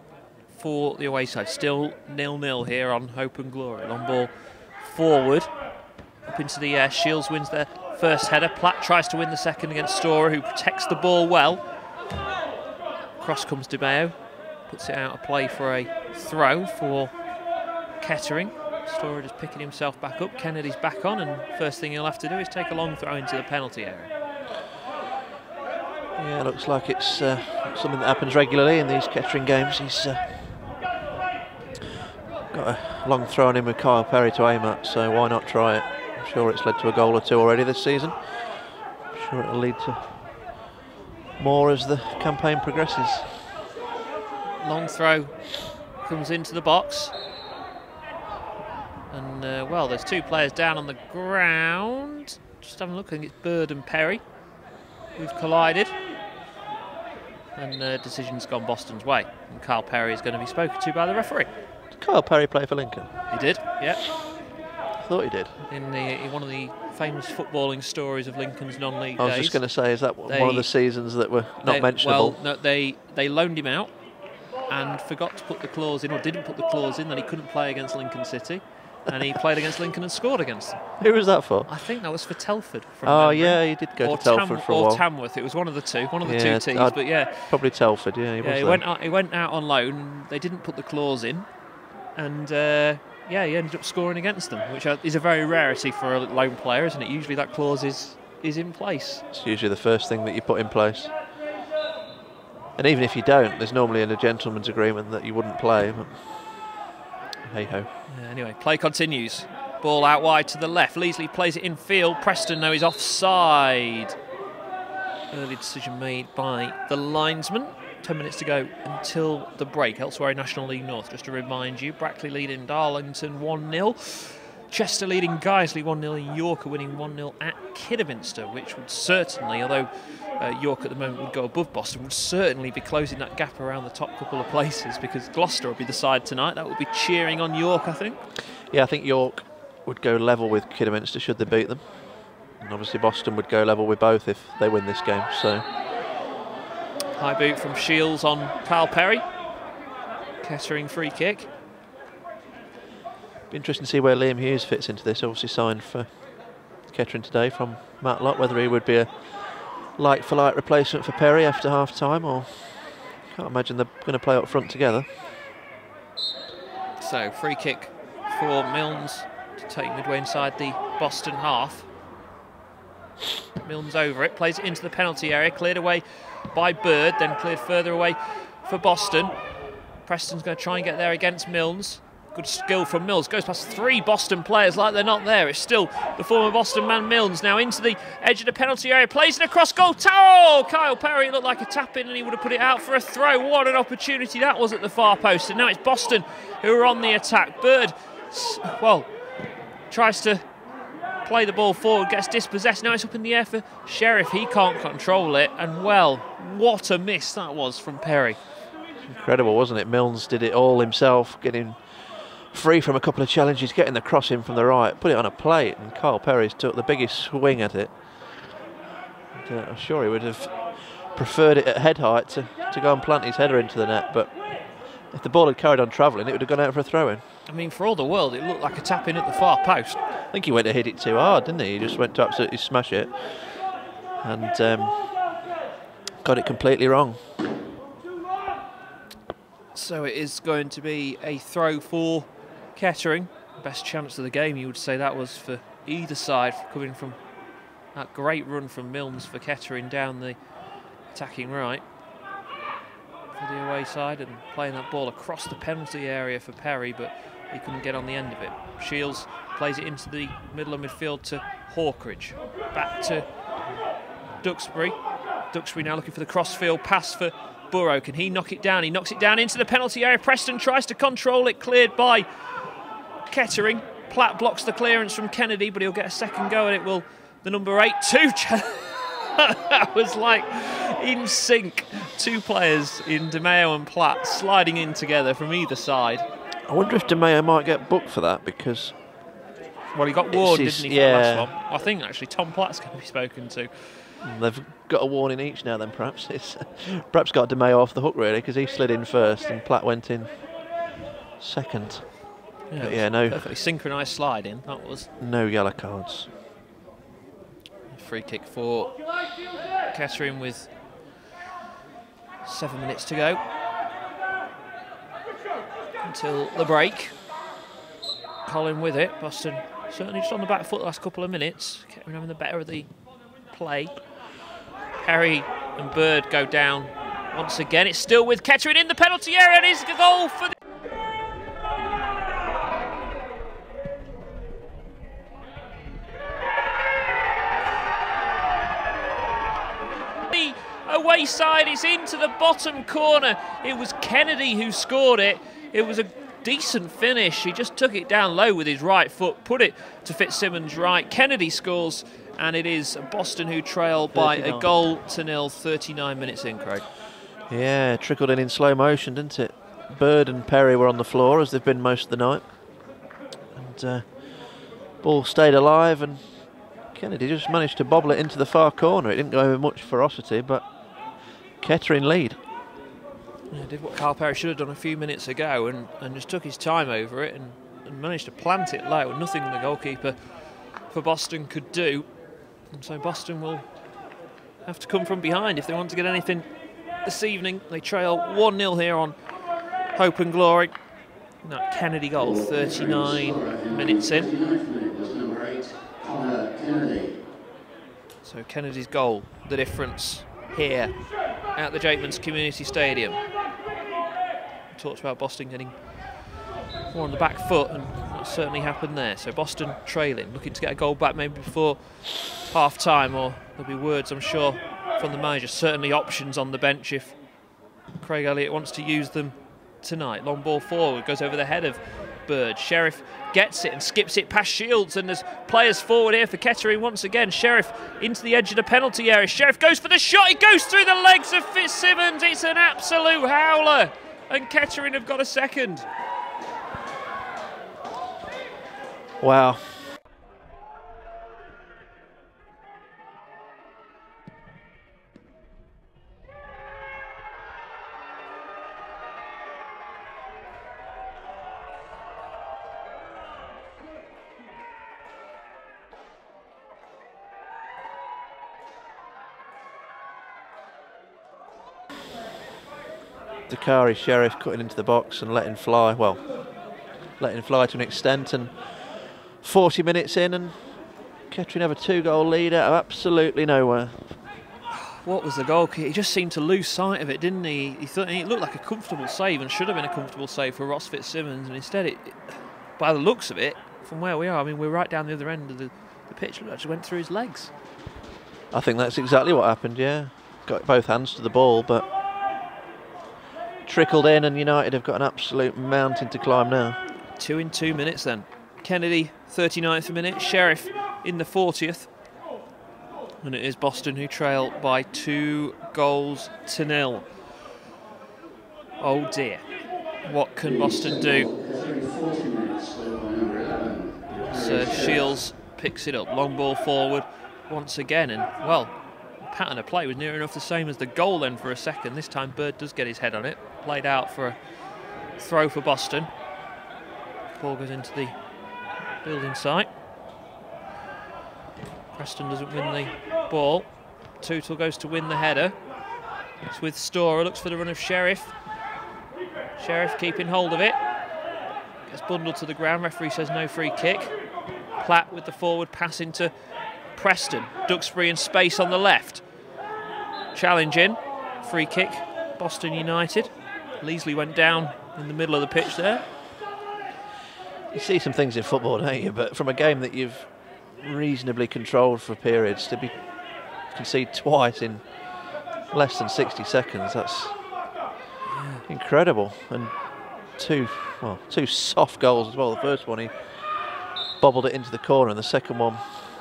for the away side. Still nil-nil here on Hope and Glory. Long ball forward, up into the air. Shields wins their first header. Platt tries to win the second against Storer, who protects the ball well. Cross comes DeMeo, puts it out of play for a throw for Kettering. Storer just picking himself back up. Kennedy's back on, and first thing he'll have to do is take a long throw into the penalty area. Yeah, looks like it's uh, something that happens regularly in these Kettering games. He's uh, got a long throw on him with Kyle Perry to aim at, so why not try it? I'm sure it's led to a goal or two already this season. I'm sure it'll lead to more as the campaign progresses. Long throw comes into the box. And, uh, well, there's two players down on the ground. Just having a look, I think it's Bird and Perry who've collided. And uh, decision's gone Boston's way. And Carl Perry is going to be spoken to by the referee. Did Kyle Perry play for Lincoln? He did, yeah. I thought he did. In, the, in one of the famous footballing stories of Lincoln's non-league I was days. just going to say, is that one of the seasons that were not they, mentionable? Well, no, they they loaned him out and forgot to put the clause in, or didn't put the clause in that he couldn't play against Lincoln City, and he played against Lincoln and scored against them. Who was that for? I think that was for Telford. From Oh, memory. yeah, he did go or to Telford Tam- for a or while. Tamworth. It was one of the two, one of the Yeah, two teams. I'd- But yeah, Probably Telford, yeah, he was yeah, he went out, he went out on loan. They didn't put the clause in, and uh, yeah, he ended up scoring against them, which is a very rarity for a loan player, isn't it? Usually that clause is is in place. It's usually the first thing that you put in place. And even if you don't, there's normally in a gentleman's agreement that you wouldn't play. But hey ho. Anyway, play continues. Ball out wide to the left. Leesley plays it in field. Preston now is offside. Early decision made by the linesman. 10 minutes to go until the break. Elsewhere in National League North, just to remind you, Brackley leading Darlington 1 0. Chester leading Guiseley 1 0 and York are winning 1 0 at Kidderminster, which would certainly, although uh, York at the moment would go above Boston, would certainly be closing that gap around the top couple of places because Gloucester will be the side tonight. That would be cheering on York, I think. Yeah, I think York would go level with Kidderminster should they beat them. And obviously Boston would go level with both if they win this game. So high boot from Shields on Carl Perry. Kettering free kick. Interesting to see where Liam Hughes fits into this. Obviously signed for Kettering today from Matlock. Whether he would be a like for like replacement for Perry after half time or can't imagine they're going to play up front together. So free kick for Milnes to take midway inside the Boston half. Milnes over it, plays it into the penalty area, cleared away by Bird, then cleared further away for Boston. Preston's going to try and get there against Milnes. Good skill from Milnes. Goes past three Boston players like they're not there. It's still the former Boston man Milnes now into the edge of the penalty area. Plays it across goal. Tower! Kyle Perry looked like a tap in and he would have put it out for a throw. What an opportunity that was at the far post. And now it's Boston who are on the attack. Bird, well, tries to play the ball forward, gets dispossessed. Now it's up in the air for Sheriff. He can't control it. And well, what a miss that was from Perry. Incredible, wasn't it? Milnes did it all himself, getting free from a couple of challenges, getting the cross in from the right, put it on a plate, and Carl Perry's took the biggest swing at it. And, uh, I'm sure he would have preferred it at head height to, to go and plant his header into the net, but if the ball had carried on travelling, it would have gone out for a throw in. I mean, for all the world, it looked like a tap in at the far post. I think he went to hit it too hard, didn't he? He just went to absolutely smash it and um, got it completely wrong. So it is going to be a throw for Kettering. Best chance of the game, you would say that was for either side, coming from that great run from Milnes for Kettering down the attacking right for the away side and playing that ball across the penalty area for Perry, but he couldn't get on the end of it. Shields plays it into the middle of midfield to Hawkridge. Back to Duxbury. Duxbury now looking for the crossfield pass for Burrow. Can he knock it down? He knocks it down into the penalty area. Preston tries to control it, cleared by Kettering. Platt blocks the clearance from Kennedy, but he'll get a second go, and it will the number eight two. that was like in sync. Two players in DeMeo and Platt sliding in together from either side. I wonder if DeMeo might get booked for that because. Well, he got warned, didn't he, yeah. last one? I think actually Tom Platt's going to be spoken to. Mm, they've got a warning each now. Then perhaps it's perhaps got DeMeo off the hook really because he slid in first and Platt went in second. Yeah, yeah no. Perfectly synchronised sliding. That was. No yellow cards. Free kick for Kettering with seven minutes to go until the break. Collin with it. Boston certainly just on the back foot the last couple of minutes. Kettering having the better of the play. Perry and Bird go down once again. It's still with Kettering in the penalty area and it's a goal for the away side. It's into the bottom corner. It was Kennedy who scored it. It was a decent finish. He just took it down low with his right foot, put it to Fitzsimmons' right. Kennedy scores and it is Boston who trail by 39. a goal to nil 39 minutes in, Craig. Yeah, trickled in in slow motion, didn't it? Bird and Perry were on the floor as they've been most of the night. And uh, ball stayed alive and Kennedy just managed to bobble it into the far corner. It didn't go with much ferocity, but Kettering lead. Yeah, did what Carl Perry should have done a few minutes ago and, and just took his time over it and, and managed to plant it low. Nothing the goalkeeper for Boston could do. And so Boston will have to come from behind if they want to get anything this evening. They trail 1 0 here on Hope and Glory. that Kennedy goal, 39 minutes in. So Kennedy's goal, the difference here at the Jakeman's Community Stadium. We talked about Boston getting more on the back foot, and that certainly happened there. So Boston trailing, looking to get a goal back maybe before half time, or there'll be words, I'm sure, from the manager. Certainly options on the bench if Craig Elliott wants to use them tonight. Long ball forward, goes over the head of Bird. Sheriff gets it and skips it past Shields, and there's players forward here for Kettering once again. Sheriff into the edge of the penalty area. Sheriff goes for the shot. He goes through the legs of Fitzsimmons. It's an absolute howler, and Kettering have got a second. Wow. Dakari Sheriff cutting into the box and letting fly. Well, letting fly to an extent. And 40 minutes in, and Kettering have a two goal lead out of absolutely nowhere. What was the goal? He just seemed to lose sight of it, didn't he? He thought it looked like a comfortable save and should have been a comfortable save for Ross Fitzsimmons, and instead, it, by the looks of it, from where we are, I mean, we're right down the other end of the, the pitch. It actually went through his legs. I think that's exactly what happened. Yeah, got both hands to the ball, but trickled in, and United have got an absolute mountain to climb now. Two in two minutes then. Kennedy, 39th minute. Sheriff in the 40th. And it is Boston who trail by two goals to nil. Oh dear. What can Boston do? So Shields picks it up. Long ball forward once again. And, well, pattern of play was near enough the same as the goal then for a second. This time Bird does get his head on it. Played out for a throw for Boston. Ball goes into the building site. Preston doesn't win the ball. Tootle goes to win the header. It's with Storer, looks for the run of Sheriff. Sheriff keeping hold of it. Gets bundled to the ground, referee says no free kick. Platt with the forward pass into Preston. Duxbury in space on the left. Challenge in, free kick, Boston United. Leesley went down in the middle of the pitch there. You see some things in football, don't you? But from a game that you've reasonably controlled for periods to be concede twice in less than 60 seconds, that's incredible. And two, well, two soft goals as well. The first one he bobbled it into the corner, and the second one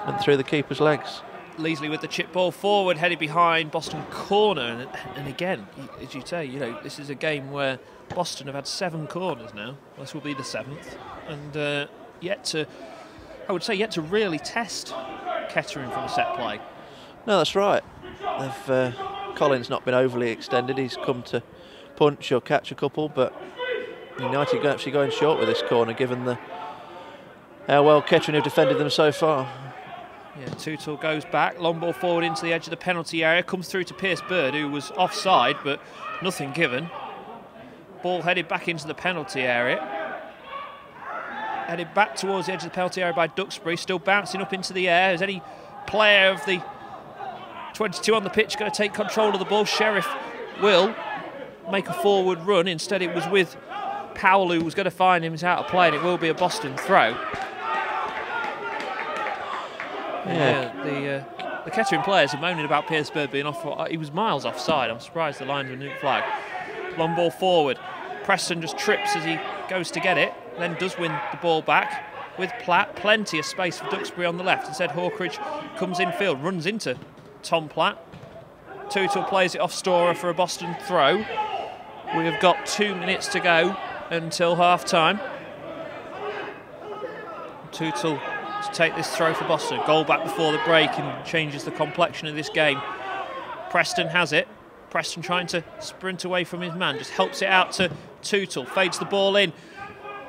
went through the keeper's legs. Leasley with the chip ball forward, headed behind Boston corner, and, and again, as you say, you know, this is a game where Boston have had seven corners now. This will be the seventh, and uh, yet to, I would say, yet to really test Kettering from a set play. No, that's right. Uh, Collin's not been overly extended. He's come to punch or catch a couple, but United actually going short with this corner, given the how well Kettering have defended them so far. Yeah, Tootle goes back, long ball forward into the edge of the penalty area, comes through to Pierce Bird, who was offside, but nothing given. Ball headed back into the penalty area. Headed back towards the edge of the penalty area by Duxbury, still bouncing up into the air. Is any player of the 22 on the pitch going to take control of the ball? Sheriff will make a forward run. Instead, it was with Powell who was going to find him. He's out of play, and it will be a Boston throw. Yeah, the uh, the Kettering players are moaning about Pierce Bird being off. He was miles offside. I'm surprised the linesman didn't flag. Long ball forward. Preston just trips as he goes to get it, then does win the ball back with Platt. Plenty of space for Duxbury on the left. Instead, Hawkridge comes in field, runs into Tom Platt. Tootle plays it off Storer for a Boston throw. We have got two minutes to go until half time. Tootle to take this throw for Boston. Goal back before the break and changes the complexion of this game. Preston has it. Preston trying to sprint away from his man, just helps it out to Tootle, fades the ball in.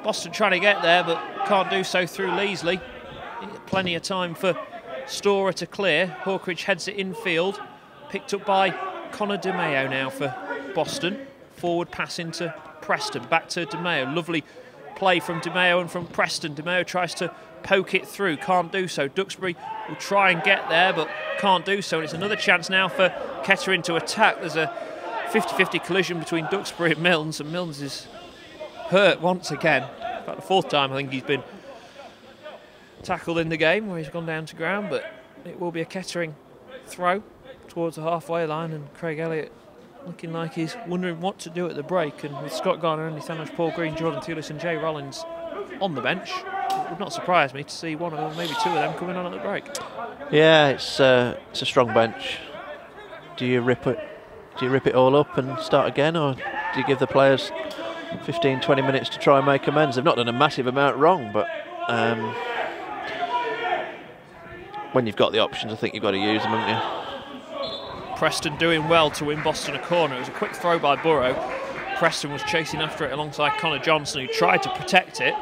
Boston trying to get there, but can't do so through Leasley. Plenty of time for Storer to clear. Hawkridge heads it infield, picked up by Connor DeMeo now for Boston. Forward pass into Preston, back to DeMeo. Lovely play from DeMeo and from Preston. DeMeo tries to poke it through, can't do so. Duxbury will try and get there, but can't do so. And it's another chance now for Kettering to attack. There's a 50-50 collision between Duxbury and Milnes, and Milnes is hurt once again. About the fourth time I think he's been tackled in the game where he's gone down to ground, but it will be a Kettering throw towards the halfway line, and Craig Elliott looking like he's wondering what to do at the break. And with Scott Garner, Andy Thanos, Paul Green, Jordan Thewlis, and Jay Rollins on the bench, it would not surprise me to see one of them, maybe two of them, coming on at the break. Yeah, it's uh, it's a strong bench. Do you rip it? Do you rip it all up and start again, or do you give the players 15, 20 minutes to try and make amends? They've not done a massive amount wrong, but um, when you've got the options, I think you've got to use them, haven't you? Preston doing well to win Boston a corner. It was a quick throw by Burrow. Preston was chasing after it alongside Connor Johnson, who tried to protect it.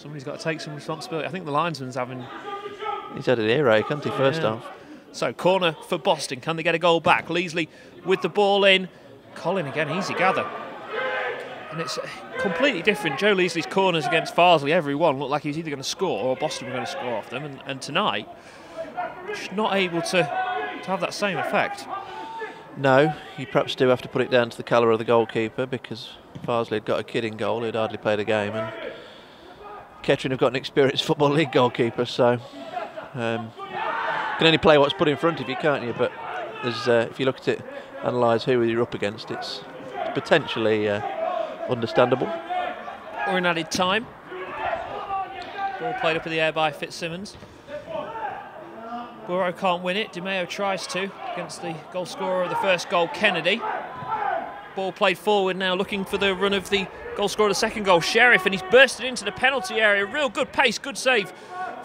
Somebody's got to take some responsibility. I think the linesman's having. He's had an earache, hasn't he, first Yeah. half? So, corner for Boston. Can they get a goal back? Leesley with the ball in. Collin again, easy gather. And it's uh, completely different. Joe Leesley's corners against Farsley, every one looked like he was either going to score or Boston were going to score off them. And, and tonight, just not able to, to have that same effect. No, you perhaps do have to put it down to the colour of the goalkeeper because Farsley had got a kid in goal who'd hardly played a game, and Kettering have got an experienced Football League goalkeeper, so um, can only play what's put in front of you, can't you? But uh, if you look at it, analyse who you're up against, it's potentially uh, understandable. Or in added time. Ball played up in the air by Fitzsimmons. Burrow can't win it. DeMeo tries to against the goal scorer of the first goal, Kennedy. Ball played forward now, looking for the run of the goal scorer the second goal, Sheriff, and he's bursted into the penalty area. Real good pace, good save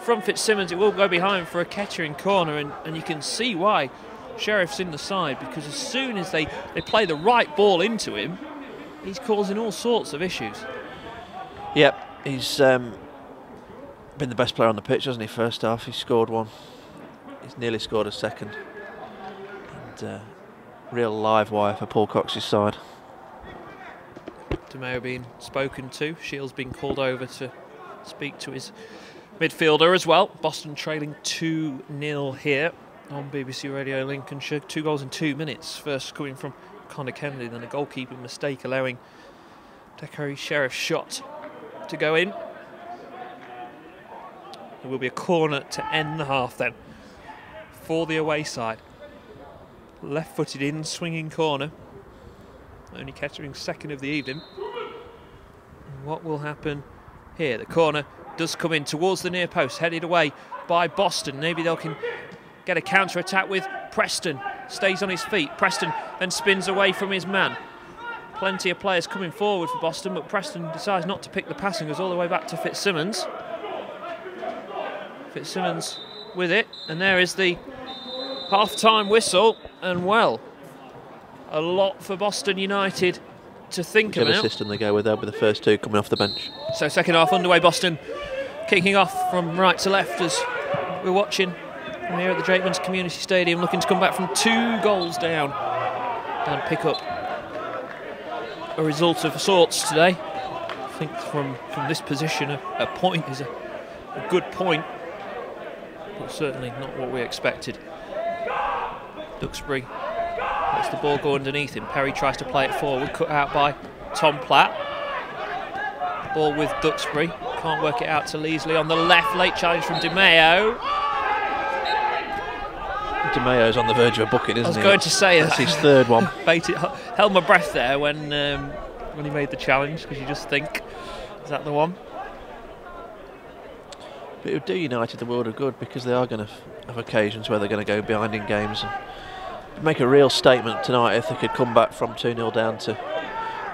from Fitzsimmons. It will go behind for a Kettering corner, and, and you can see why Sheriff's in the side because as soon as they, they play the right ball into him, he's causing all sorts of issues. Yep, he's um, been the best player on the pitch, hasn't he? First half, he scored one. He's nearly scored a second. And uh, real live wire for Paul Cox's side. DeMeo being spoken to. Shields being called over to speak to his midfielder as well. Boston trailing 2 0 here on BBC Radio Lincolnshire. Two goals in two minutes. First coming from Connor Kennedy, then a goalkeeping mistake allowing Dakari Sheriff's shot to go in. There will be a corner to end the half then for the away side. Left footed in, swinging corner. Only Kettering's second of the evening. What will happen here? The corner does come in towards the near post, headed away by Boston. Maybe they can get a counter attack with Preston. Stays on his feet. Preston then spins away from his man. Plenty of players coming forward for Boston, but Preston decides not to pick the pass and goes all the way back to Fitzsimmons. Fitzsimmons with it, and there is the half time whistle. And well, a lot for Boston United to think Whichever about. system they go with, they'll be the first two coming off the bench. So second half underway, Boston kicking off from right to left as we're watching from here at the Jakeman's Community Stadium, looking to come back from two goals down and pick up a result of sorts today. I think from, from this position, a, a point is a, a good point, but certainly not what we expected. Duxbury lets the ball go underneath him. Perry tries to play it forward, cut out by Tom Platt. Ball with Duxbury. Can't work it out to Leesley on the left. Late challenge from DeMeo. DeMeo's on the verge of a bucket, isn't he? I was he? going to say That's that. his third one. Baited, held my breath there when um, when he made the challenge because you just think, is that the one? But it would do United the world of good because they are going to have occasions where they're going to go behind in games and make a real statement tonight if they could come back from 2 0 down to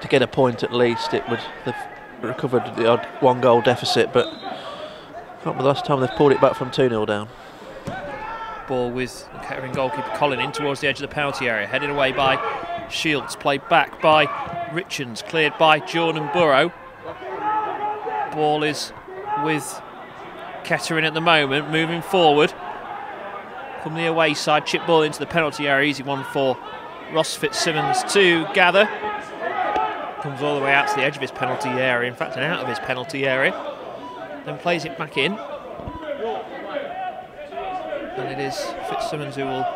to get a point at least. It would they've recovered the odd one goal deficit, but be the last time they've pulled it back from 2 0 down. Ball with Kettering goalkeeper Collin in towards the edge of the penalty area, headed away by Shields, played back by Richards, cleared by Jordan Burrow. Ball is with Kettering at the moment, moving forward. From the away side, chip ball into the penalty area, easy one for Ross Fitzsimmons to gather. Comes all the way out to the edge of his penalty area, in fact, and out of his penalty area. Then plays it back in. And it is Fitzsimmons who will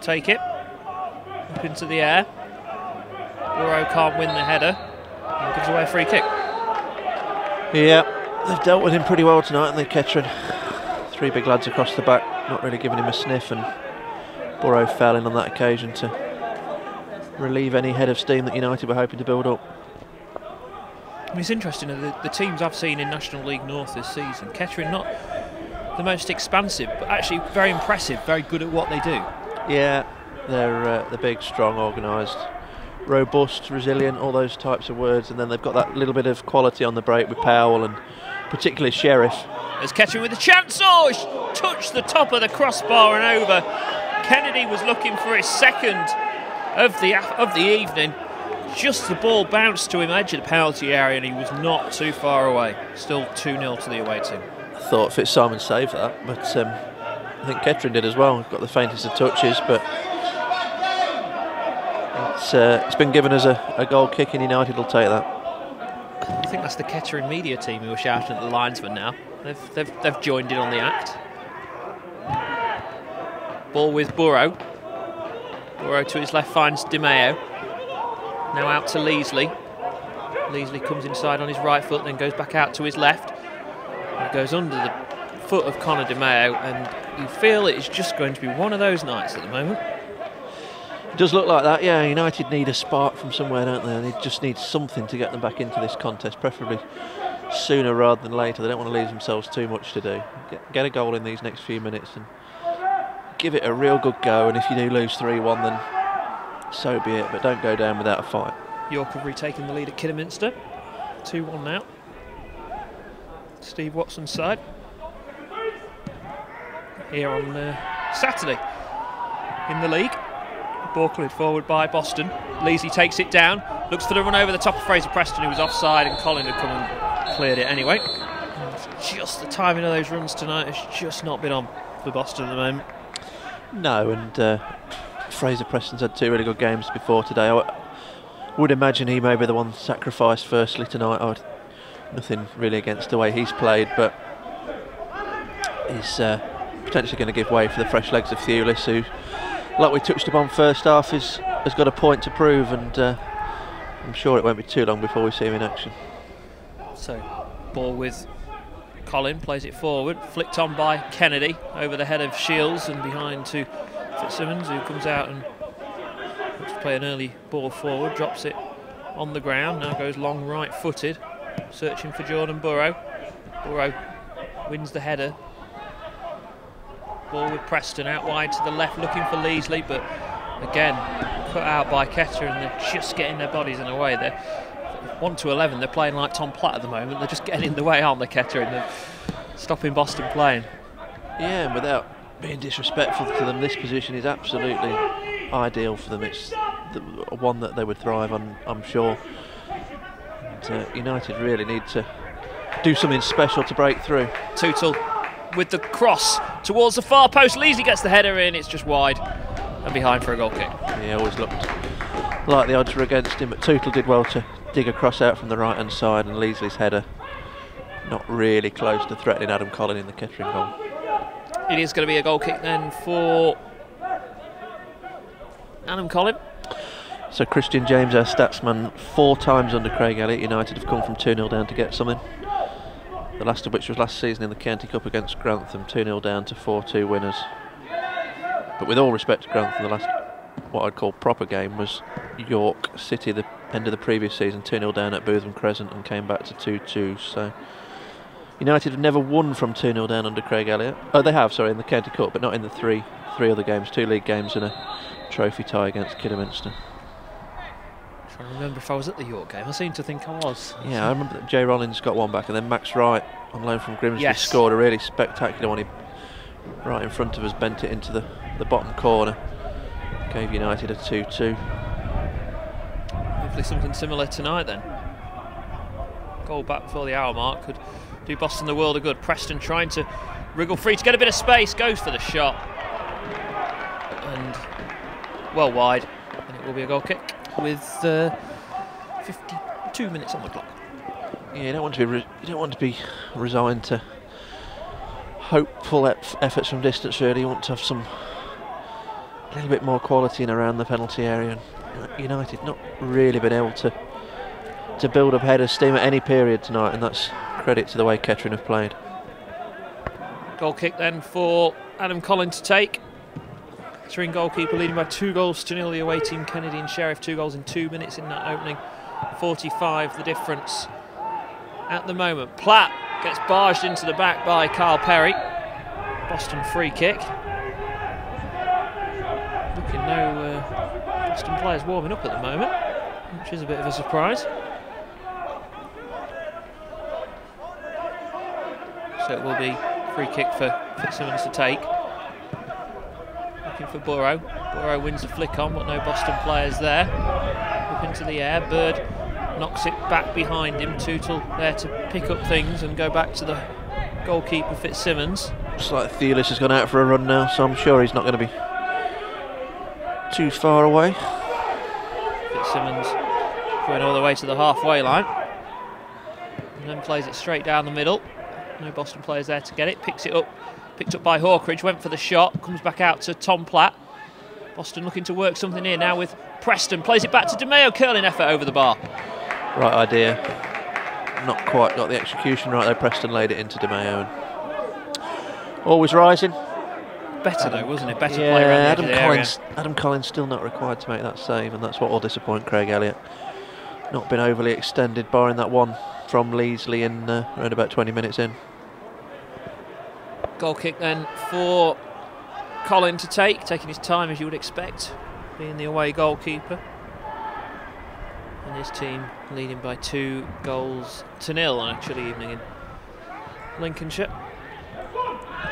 take it up into the air. Burrow can't win the header and gives away a free kick. Yeah, they've dealt with him pretty well tonight, and they Kettering. Three big lads across the back. Not really giving him a sniff, and Burrow fell in on that occasion to relieve any head of steam that United were hoping to build up. I mean, it's interesting the, the teams I've seen in National League North this season. Kettering not the most expansive, but actually very impressive, very good at what they do. Yeah, they're uh, they're big, strong, organised, robust, resilient, all those types of words, and then they've got that little bit of quality on the break with Powell and particularly Sheriff. As Kettering with a chance, oh, touched the top of the crossbar and over. Kennedy was looking for his second of the of the evening. Just the ball bounced to him edge of the penalty area, and he was not too far away. Still 2 0 to the away team. I thought Fitzsimon saved that, but um, I think Kettering did as well. Got the faintest of touches, but it's, uh, it's been given as a, a goal kick, and United will take that. I think that's the Kettering media team who are shouting at the linesman now. They've, they've, they've joined in on the act. Ball with Burrow. Burrow to his left finds DeMeo. Now out to Leesley. Leesley comes inside on his right foot, then goes back out to his left. And goes under the foot of Connor DeMeo, and you feel it is just going to be one of those nights at the moment. It does look like that, yeah. United need a spark from somewhere, don't they? They just need something to get them back into this contest, preferably sooner rather than later. They don't want to leave themselves too much to do. Get, get a goal in these next few minutes and give it a real good go. And if you do lose 3 1, then so be it. But don't go down without a fight. York have retaken the lead at Kidderminster. 2 1 now. Steve Watson's side. Here on uh, Saturday in the league. Cleared forward by Boston. Leesley takes it down, looks for the run over the top of Fraser Preston, who was offside, and Collin had come and cleared it anyway. Just the timing of those runs tonight has just not been on for Boston at the moment. No, and uh, Fraser Preston's had two really good games before today. I would imagine he may be the one sacrificed firstly tonight. I'd, nothing really against the way he's played, but he's uh, potentially going to give way for the fresh legs of Thewlis, who like we touched upon first half, is, has got a point to prove, and uh, I'm sure it won't be too long before we see him in action. So, ball with Collin, plays it forward, flicked on by Kennedy over the head of Shields and behind to Fitzsimmons, who comes out and looks to play an early ball forward, drops it on the ground, now goes long right footed, searching for Jordan Burrow. Burrow wins the header, Ball with Preston out wide to the left, looking for Leesley, but again, cut out by Ketter, and they're just getting their bodies in the way. They're 1 to 11, they're playing like Tom Platt at the moment. They're just getting in the way, aren't they, Kettering? and they're stopping Boston playing. Yeah, and without being disrespectful to them, this position is absolutely ideal for them. It's the one that they would thrive on, I'm sure. And, uh, United really need to do something special to break through. Tootle with the cross towards the far post. Leesley gets the header in, it's just wide and behind for a goal kick. He always looked like the odds were against him, but Tootle did well to dig a cross out from the right hand side, and Leesley's header not really close to threatening Adam Collin in the Kettering goal. It is going to be a goal kick then for Adam Collin. So Christian James, our statsman, four times under Craig Elliott United have come from 2 0 down to get something the last of which was last season in the County Cup against Grantham, 2 0 down to 4 2 winners. But with all respect to Grantham, the last what I'd call proper game was York City, the end of the previous season, 2 0 down at Bootham Crescent and came back to 2 2. So United have never won from 2 0 down under Craig Elliott. Oh, they have, sorry, in the County Cup, but not in the three three other games, two league games and a trophy tie against Kidderminster. I remember if I was at the York game. I seem to think I was. Yeah, I remember that Jay Rollins got one back, and then Max Wright on loan from Grimsby yes. scored a really spectacular one. He right in front of us, bent it into the, the bottom corner, gave United a 2 2. Hopefully, something similar tonight then. Goal back before the hour mark could do Boston the world a good. Preston trying to wriggle free to get a bit of space, goes for the shot. And well wide, and it will be a goal kick with uh, 52 minutes on the clock. Yeah, you don't want to be you don't want to be resigned to hopeful efforts from distance. Really, you want to have some a little bit more quality in around the penalty area. And United not really been able to to build up head of steam at any period tonight, and that's credit to the way Kettering have played. Goal kick then for Adam Collin to take. Kettering goalkeeper leading by two goals to nil. The away team, Kennedy and Sheriff, two goals in two minutes in that opening. 45 the difference at the moment. Platt gets barged into the back by Carl Perry. Boston free kick. Looking no uh, Boston players warming up at the moment, which is a bit of a surprise. So it will be free kick for Fitzsimmons to take. Looking for Burrow. Burrow wins the flick on, but no Boston players there. Up into the air. Bird knocks it back behind him. Tootle there to pick up things and go back to the goalkeeper Fitzsimmons. Looks like Thewlis has gone out for a run now, so I'm sure he's not going to be too far away. Fitzsimmons going all the way to the halfway line. And then plays it straight down the middle. No Boston players there to get it. Picks it up. Picked up by Hawkridge. Went for the shot. Comes back out to Tom Platt. Boston looking to work something here now with Preston. Plays it back to DeMeo. Curling effort over the bar. Right idea. Not quite got the execution right there. Preston laid it into DeMeo. And always rising. Better though, wasn't it? Better yeah, play around Adam Collin's. area. Adam Collins still not required to make that save, and that's what will disappoint Craig Elliott. Not been overly extended, barring that one from Leesley in uh, around about 20 minutes in. Goal kick then for Collin to take, taking his time as you would expect, being the away goalkeeper. And his team leading by two goals to nil on actually evening in Lincolnshire.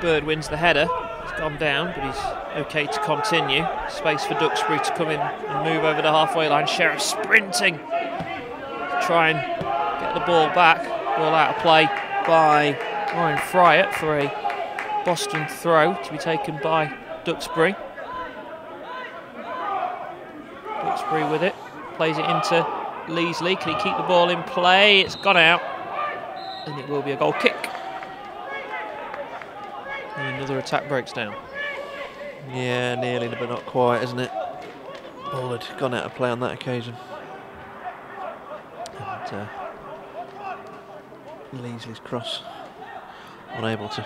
Bird wins the header. He's gone down, but he's okay to continue. Space for Duxbury to come in and move over the halfway line. Sheriff sprinting to try and get the ball back. Ball out of play by Ryan Fryer for a Boston throw to be taken by Duxbury. Duxbury with it, plays it into Leesley. Can he keep the ball in play? It's gone out, and it will be a goal kick. And another attack breaks down. Yeah, nearly, but not quite, isn't it? Ball had gone out of play on that occasion. And uh, Leesley's cross unable to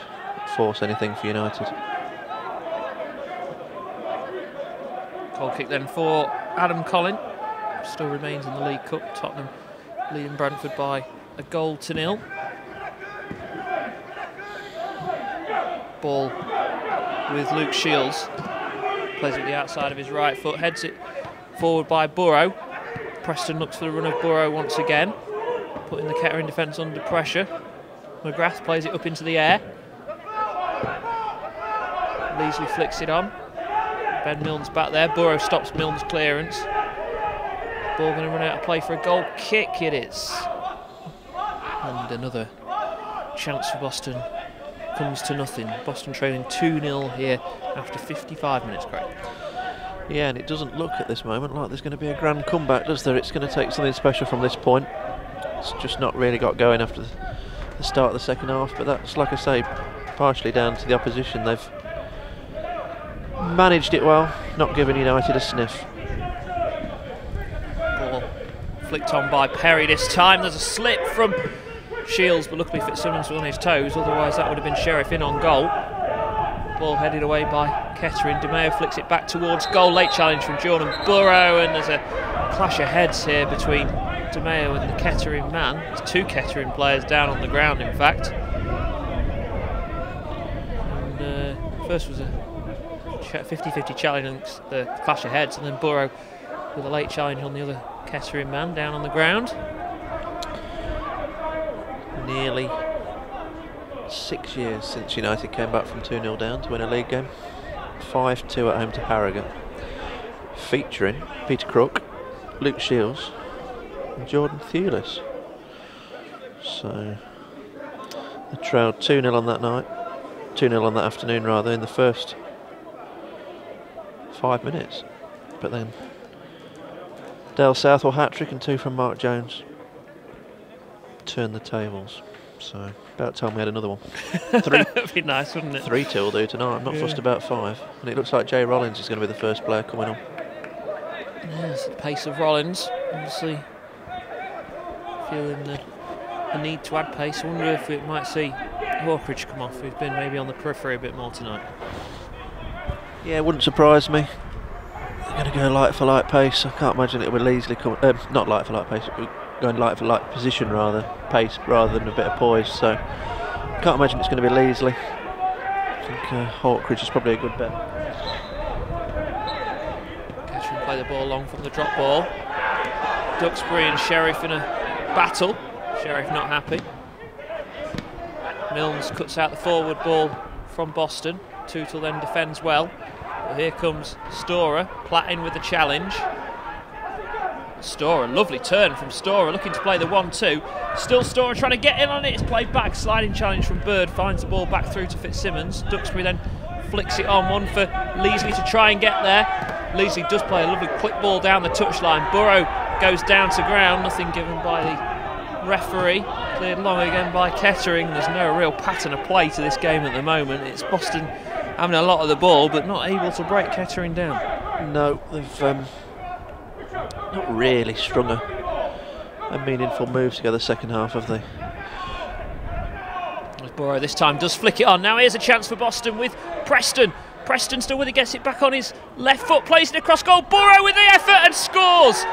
force anything for United. Goal kick then for Adam Collin. Still remains in the League Cup. Tottenham leading Brentford by a goal to nil. Ball with Luke Shields. Plays it the outside of his right foot. Heads it forward by Burrow. Preston looks for the run of Burrow once again. Putting the Kettering defence under pressure. McGrath plays it up into the air. Leesley flicks it on. Ben Milnes back there. Burrow stops Milnes clearance. Ball going to run out of play for a goal kick. It is. And another chance for Boston comes to nothing. Boston trailing 2 0 here after 55 minutes, Craig. Yeah, and it doesn't look at this moment like there's going to be a grand comeback, does there? It's going to take something special from this point. It's just not really got going after the start of the second half, but that's, like I say, partially down to the opposition. They've managed it well, not given United a sniff. Ball flicked on by Perry this time. There's a slip from Shields, but luckily Fitzsimmons was on his toes, otherwise that would have been Sheriff in on goal. Ball headed away by Kettering. DeMeo flicks it back towards goal. Late challenge from Jordan Burrow, and there's a clash of heads here between DeMeo and the Kettering man. There's two Kettering players down on the ground, in fact. And uh, first was a 50-50 challenge, the clash of heads, and then Burrow with a late challenge on the other Kettering man down on the ground. Nearly six years since United came back from 2 0 down to win a league game. 5 2 at home to Harrogate. Featuring Peter Crook, Luke Shields, and Jordan Thewlis. So, they trailed 2 0 on that night. 2 0 on that afternoon, rather, in the first five minutes. But then Dale Southwell hat trick and two from Mark Jones turn the tables. So about time we had another one. Three, That'd be nice, wouldn't it? three till do tonight. I'm not fussed about five. And it looks like Jay Rollins is going to be the first player coming on. Yes, the pace of Rollins, obviously feeling the, the need to add pace. I wonder if we might see Hawkridge come off, who's been maybe on the periphery a bit more tonight. Yeah, it wouldn't surprise me. They're going to go light for light pace. I can't imagine it would easily come. Um, not light for light pace, but going light for light position rather, pace rather than a bit of poise. So can't imagine it's going to be Leesley. I think uh, Hawkridge is probably a good bet. Kettering play the ball long from the drop ball. Duxbury and Sheriff in a battle. Sheriff not happy. Milnes cuts out the forward ball from Boston. Tootle then defends well. But here comes Storer, Platt in with the challenge. Storer, lovely turn from Storer, looking to play the 1-2. Still Storer trying to get in on it. It's played back, sliding challenge from Bird, finds the ball back through to Fitzsimmons. Duxbury then flicks it on, one for Leesley to try and get there. Leesley does play a lovely quick ball down the touchline. Burrow goes down to ground, nothing given by the referee. Cleared long again by Kettering. There's no real pattern of play to this game at the moment. It's Boston having a lot of the ball, but not able to break Kettering down. No, they've um, not really strung a, a meaningful move together second half, have they? Burrow this time does flick it on. Now here's a chance for Boston with Preston. Preston still with it, gets it back on his left foot, plays it across goal. Burrow with the effort and scores.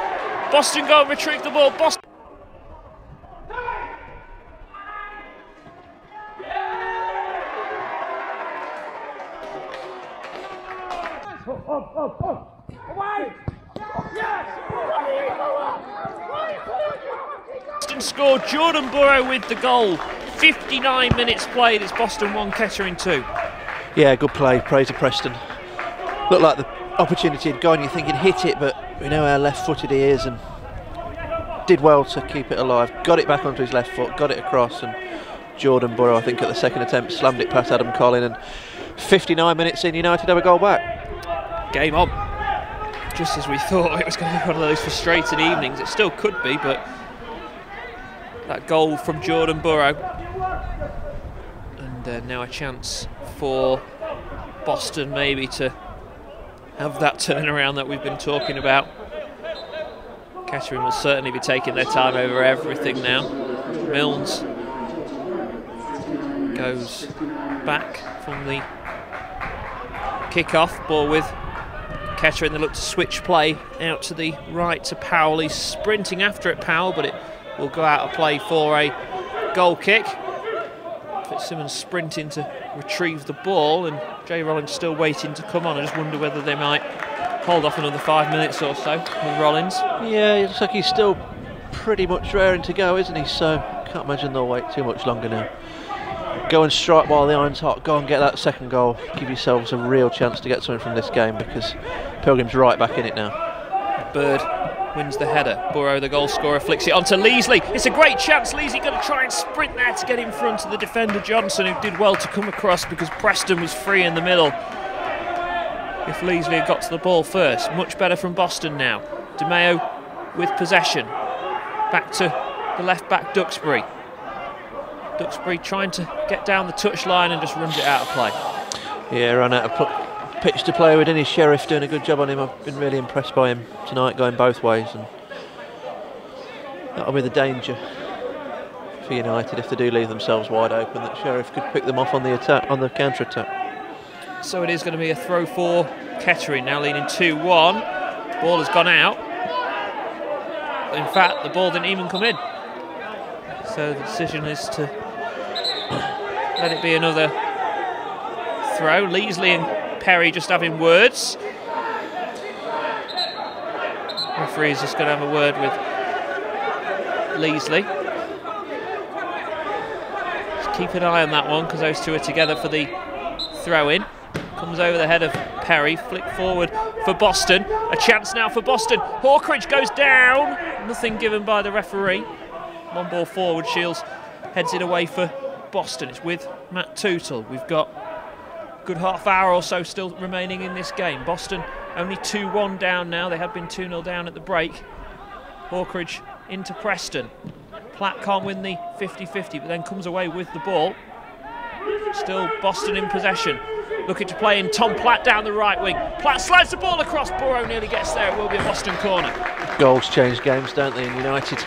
Boston go and retrieve the ball. Boston. Boston scored. Jordan Burrow with the goal. 59 minutes played. It's Boston 1, Kettering 2. Yeah, good play. Praise to Preston. Looked like the opportunity had gone. You're thinking hit it, but we know how left-footed he is, and did well to keep it alive. Got it back onto his left foot, got it across, and Jordan Burrow, I think, at the second attempt, slammed it past Adam Collin, and 59 minutes in, United have a goal back. Game on. Just as we thought it was going to be one of those frustrating evenings. It still could be, but that goal from Jordan Burrow. And uh, now a chance for Boston maybe to have that turnaround that we've been talking about. Kettering will certainly be taking their time over everything now. Milnes goes back from the kick-off, ball with Kettering. They look to switch play out to the right to Powell. He's sprinting after it, Powell, but it will go out of play for a goal kick. Fitzsimmons sprinting to retrieve the ball, and Jay Rollins still waiting to come on. I just wonder whether they might hold off another five minutes or so with Rollins. Yeah, it looks like he's still pretty much raring to go, isn't he? So can't imagine they'll wait too much longer now. Go and strike while the iron's hot. Go and get that second goal. Give yourselves a real chance to get something from this game because Pilgrim's right back in it now. Bird wins the header. Burrow, the goal scorer, flicks it onto Leesley. It's a great chance. Leesley going to try and sprint there to get in front of the defender Johnson, who did well to come across because Preston was free in the middle. If Leesley had got to the ball first, much better from Boston now. DeMeo with possession. Back to the left back Duxbury. Duxbury trying to get down the touchline and just runs it out of play. Yeah, run out of pitch to play with. Dennis Sheriff doing a good job on him. I've been really impressed by him tonight, going both ways, and that'll be the danger for United if they do leave themselves wide open. That Sheriff could pick them off on the attack, on the counter attack. So it is going to be a throw for Kettering now leading 2-1. Ball has gone out. In fact, the ball didn't even come in. So the decision is to let it be another throw. Leesley and Perry just having words. Referee is just going to have a word with Leesley. Just keep an eye on that one because those two are together for the throw in. Comes over the head of Perry, flick forward for Boston. A chance now for Boston. Hawkridge goes down. Nothing given by the referee. One ball forward. Shields heads it away for Boston. It's with Matt Tootle. We've got good half hour or so still remaining in this game. Boston only 2-1 down now. They had been 2-0 down at the break. Hawkridge into Preston. Platt can't win the 50-50, but then comes away with the ball. Still Boston in possession. Looking to play in Tom Platt down the right wing. Platt slides the ball across. Burrow nearly gets there. It will be a Boston corner. Goals change games, don't they? And United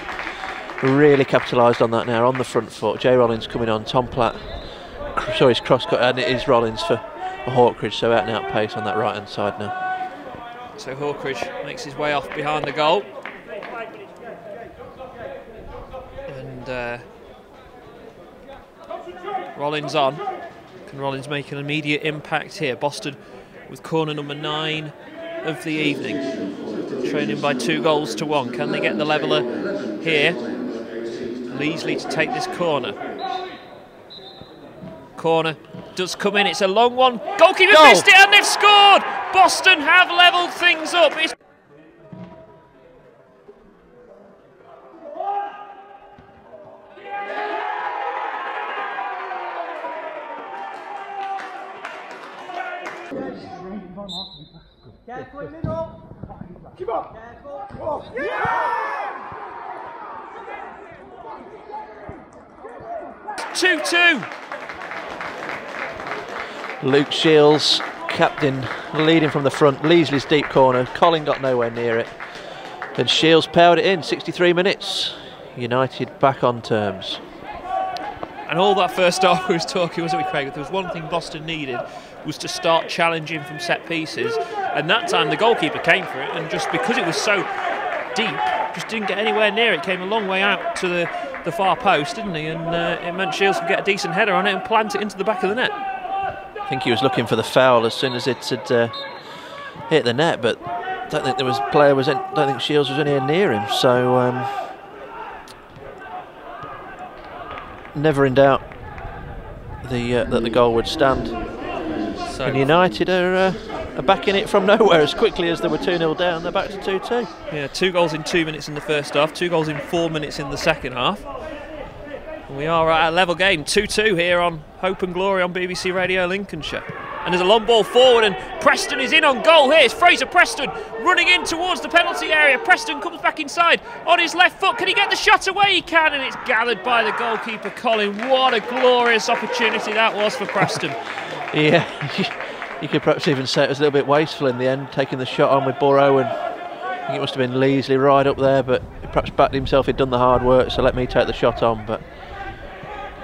really capitalised on that now on the front foot. Jay Rollins coming on. Tom Platt, sorry, his cross cut, and it is Rollins for Hawkridge, so out and out pace on that right hand side now. So Hawkridge makes his way off behind the goal. And uh, Rollins on. Can Rollins make an immediate impact here? Boston with corner number nine of the evening. Trailing by two goals to one. Can they get the leveller here? Leesley to take this corner. Corner does come in. It's a long one. Goalkeeper Goal. missed it and they've scored. Boston have levelled things up. It's Careful, middle. Keep up. Careful. two-two. Luke Shields, captain, leading from the front. Leesley's deep corner. Collin got nowhere near it. Then Shields powered it in. 63 minutes. United back on terms. And all that first half we was talking, wasn't Craig? There was one thing Boston needed was to start challenging from set pieces, and that time the goalkeeper came for it, and just because it was so deep, just didn't get anywhere near it. Came a long way out to the, the far post, didn't he? And uh, it meant Shields could get a decent header on it and plant it into the back of the net. I think he was looking for the foul as soon as it had uh, hit the net, but don't think there was player was. In, don't think Shields was anywhere near him. So um, never in doubt the uh, that the goal would stand. So And United are, uh, are back in it from nowhere as quickly as they were 2 0 down. They're back to 2 2. Yeah, two goals in two minutes in the first half, two goals in four minutes in the second half. We are at a level game, 2 2 here on Hope and Glory on BBC Radio Lincolnshire. And there's a long ball forward, and Preston is in on goal here. It's Fraser Preston running in towards the penalty area. Preston comes back inside on his left foot. Can he get the shot away? He can, and it's gathered by the goalkeeper, Collin. What a glorious opportunity that was for Preston. Yeah, you could perhaps even say it was a little bit wasteful in the end, taking the shot on with Burrow. And I think it must have been Leesley right up there, but perhaps backed himself. He'd done the hard work, so let me take the shot on. But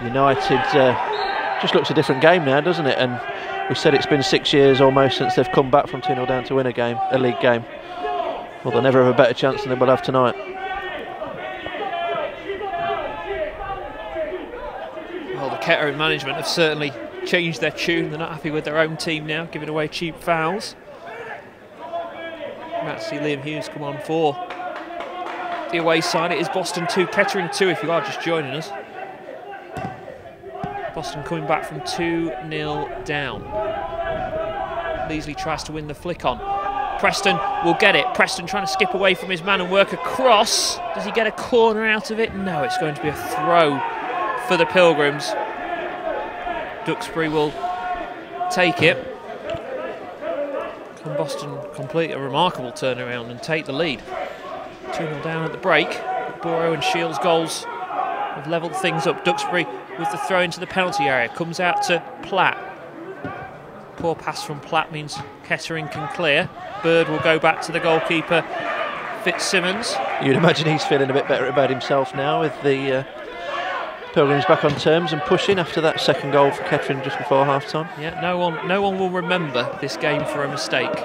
United uh, just looks a different game now, doesn't it? And we said it's been six years almost since they've come back from 2 0 down to win a game, a league game. Well, they'll never have a better chance than they will have tonight. Well, the Kettering management have certainly changed their tune. They're not happy with their own team now, giving away cheap fouls. Might see Liam Hughes come on for the away side. It is Boston 2, Kettering 2 if you are just joining us. Boston coming back from 2 0 down. Leesley tries to win the flick on. Preston will get it. Preston trying to skip away from his man and work across. Does he get a corner out of it? No, it's going to be a throw for the Pilgrims. Duxbury will take it. Can Boston complete a remarkable turnaround and take the lead? 2 0 down at the break. Burrow and Shields goals have levelled things up. Duxbury with the throw into the penalty area comes out to Platt. Poor pass from Platt means Kettering can clear. Bird will go back to the goalkeeper, Fitzsimmons. You'd imagine he's feeling a bit better about himself now with the uh, Pilgrims back on terms and pushing after that second goal for Kettering just before half time. Yeah, no one, no one will remember this game for a mistake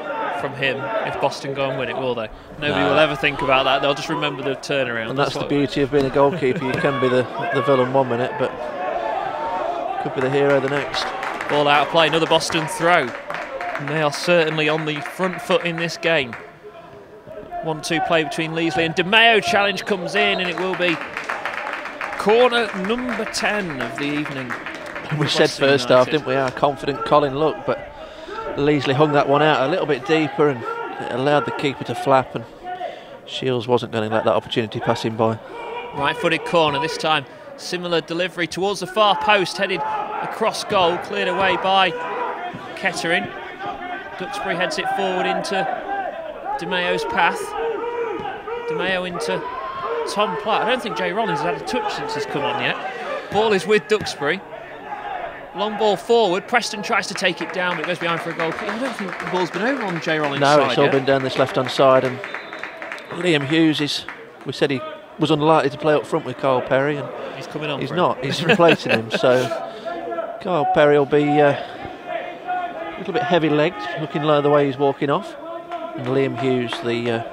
from him if Boston go and win it, will they? Nobody No. will ever think about that. They'll just remember the turnaround. And that's the beauty of being a goalkeeper. You can be the, the villain one minute, but could be the hero the next. Ball out of play, another Boston throw. And they are certainly on the front foot in this game. 1 2 play between Leesley and DeMeo. Challenge comes in, and it will be corner number 10 of the evening. We said first half, didn't we? Our confident Collin look, but Leesley hung that one out a little bit deeper and allowed the keeper to flap. And Shields wasn't going to let that opportunity pass him by. Right footed corner this time. Similar delivery towards the far post, headed across goal, cleared away by Kettering. Duxbury heads it forward into DeMeo's path. DeMeo into Tom Platt. I don't think Jay Rollins has had a touch since he's come on yet. Ball is with Duxbury. Long ball forward. Preston tries to take it down, but it goes behind for a goal. I don't think the ball's been over on Jay Rollins' No, side it's all yet. been down this left hand side. And Liam Hughes is, we said he was unlikely to play up front with Carl Perry, and He's coming on. he's not. He's replacing him. So Carl Perry will be uh, little bit heavy-legged, looking like the way he's walking off. And Liam Hughes, the uh,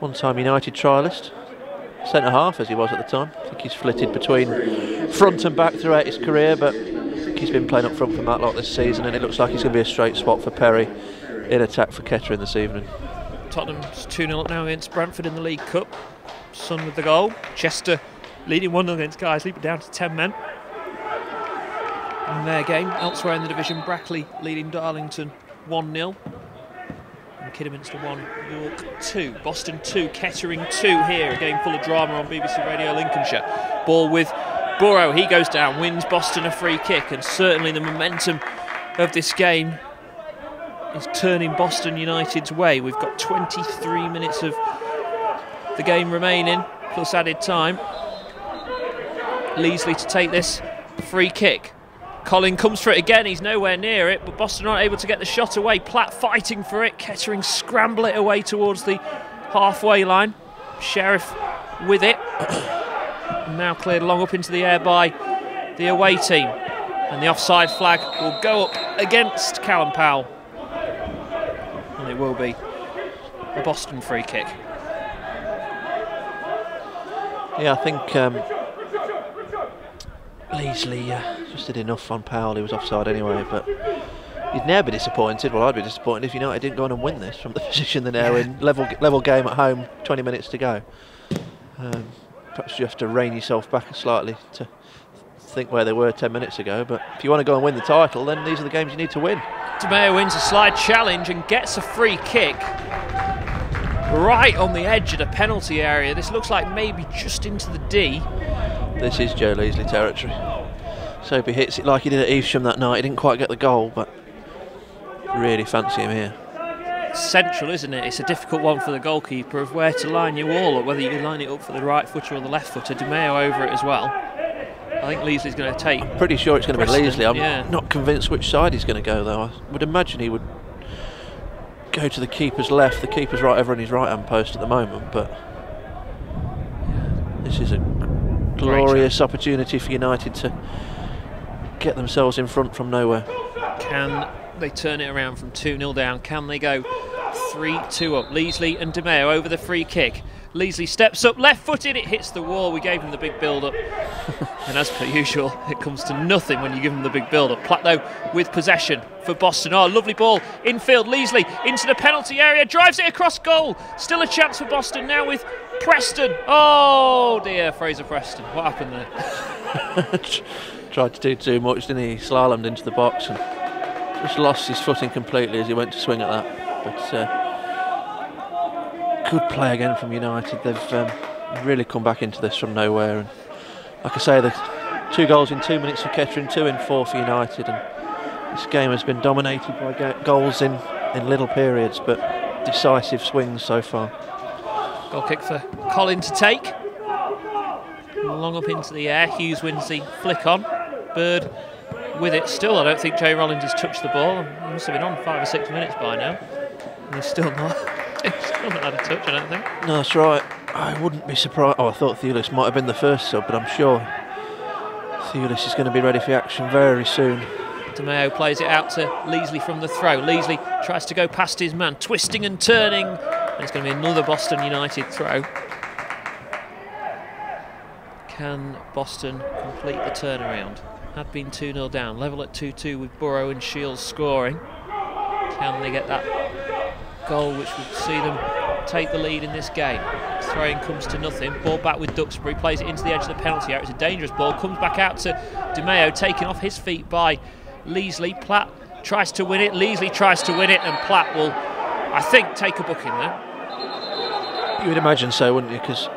one-time United trialist, centre half as he was at the time. I think he's flitted between front and back throughout his career, but he's been playing up front for Matlock this season, and it looks like he's going to be a straight spot for Perry in attack for Kettering this evening. Tottenham's 2 0 up now against Brentford in the League Cup. Son with the goal. Chester leading 1 0 against Guiseley, but down to 10 men. In their game, elsewhere in the division, Brackley leading Darlington 1 0. And Kidderminster 1, York 2. Boston 2, Kettering 2 here. A game full of drama on BBC Radio Lincolnshire. Ball with Burrow, he goes down, wins Boston a free kick, and certainly the momentum of this game is turning Boston United's way. We've got 23 minutes of the game remaining, plus added time. Leesley to take this free kick. Collin comes for it again, he's nowhere near it, but Boston aren't able to get the shot away. Platt fighting for it, Kettering scramble it away towards the halfway line. Sheriff with it. Now cleared long up into the air by the away team. And the offside flag will go up against Callum Powell and it will be a Boston free kick. Yeah, I think um, Leesley uh, just did enough on Powell. He was offside anyway, but you'd never be disappointed. Well, I'd be disappointed if United didn't go on and win this from the position they're now in. Level level game at home, 20 minutes to go. Um, perhaps you have to rein yourself back slightly to think where they were 10 minutes ago. But if you want to go and win the title, then these are the games you need to win. DeMeo wins a slide challenge and gets a free kick right on the edge of the penalty area. This looks like maybe just into the D. This is Joe Leesley territory. So if he hits it like he did at Evesham that night, he didn't quite get the goal, but really fancy him here. Central, isn't it? It's a difficult one for the goalkeeper of where to line your wall up, whether you line it up for the right footer or the left footer. DeMeo over it as well. I think Leesley's going to take. I'm pretty sure it's going to be Leesley. I'm yeah. not convinced which side he's going to go, though. I would imagine he would go to the keeper's left. The keeper's right over on his right hand post at the moment, but this is a glorious opportunity for United to get themselves in front from nowhere. Can they turn it around from 2 0 down? Can they go 3 2 up? Leesley and DeMeo over the free kick. Leesley steps up, left footed, it hits the wall. We gave him the big build up. and as per usual, it comes to nothing when you give him the big build up. Plateau with possession for Boston. Oh, lovely ball. Infield, Leesley into the penalty area, drives it across goal. Still a chance for Boston now with Preston. Oh dear, Fraser Preston. What happened there? Tried to do too much, didn't he? Slalomed into the box and just lost his footing completely as he went to swing at that. But uh, good play again from United. They've um, really come back into this from nowhere. And like I say, the two goals in two minutes for Kettering, two in four for United. And this game has been dominated by goals in, in little periods, but decisive swings so far. Goal kick for Collin to take. Long up into the air. Hughes wins the flick on. Bird with it. Still, I don't think Jay Rollins has touched the ball. He must have been on five or six minutes by now. And he's still not. he's still not had a touch, I don't think. No, that's right. I wouldn't be surprised. Oh, I thought Thewlis might have been the first sub, but I'm sure Thewlis is going to be ready for action very soon. DeMeo plays it out to Leesley from the throw. Leesley tries to go past his man, twisting and turning. And it's going to be another Boston United throw. Can Boston complete the turnaround? Had been 2 0 down, level at 2 2 with Burrow and Shields scoring. Can they get that goal which would see them take the lead in this game? Throwing comes to nothing. Ball back with Duxbury, plays it into the edge of the penalty area. It's a dangerous ball, comes back out to DeMeo, taken off his feet by Leesley. Platt tries to win it, Leesley tries to win it, and Platt will, I think, take a booking there. You would imagine so, wouldn't you? Because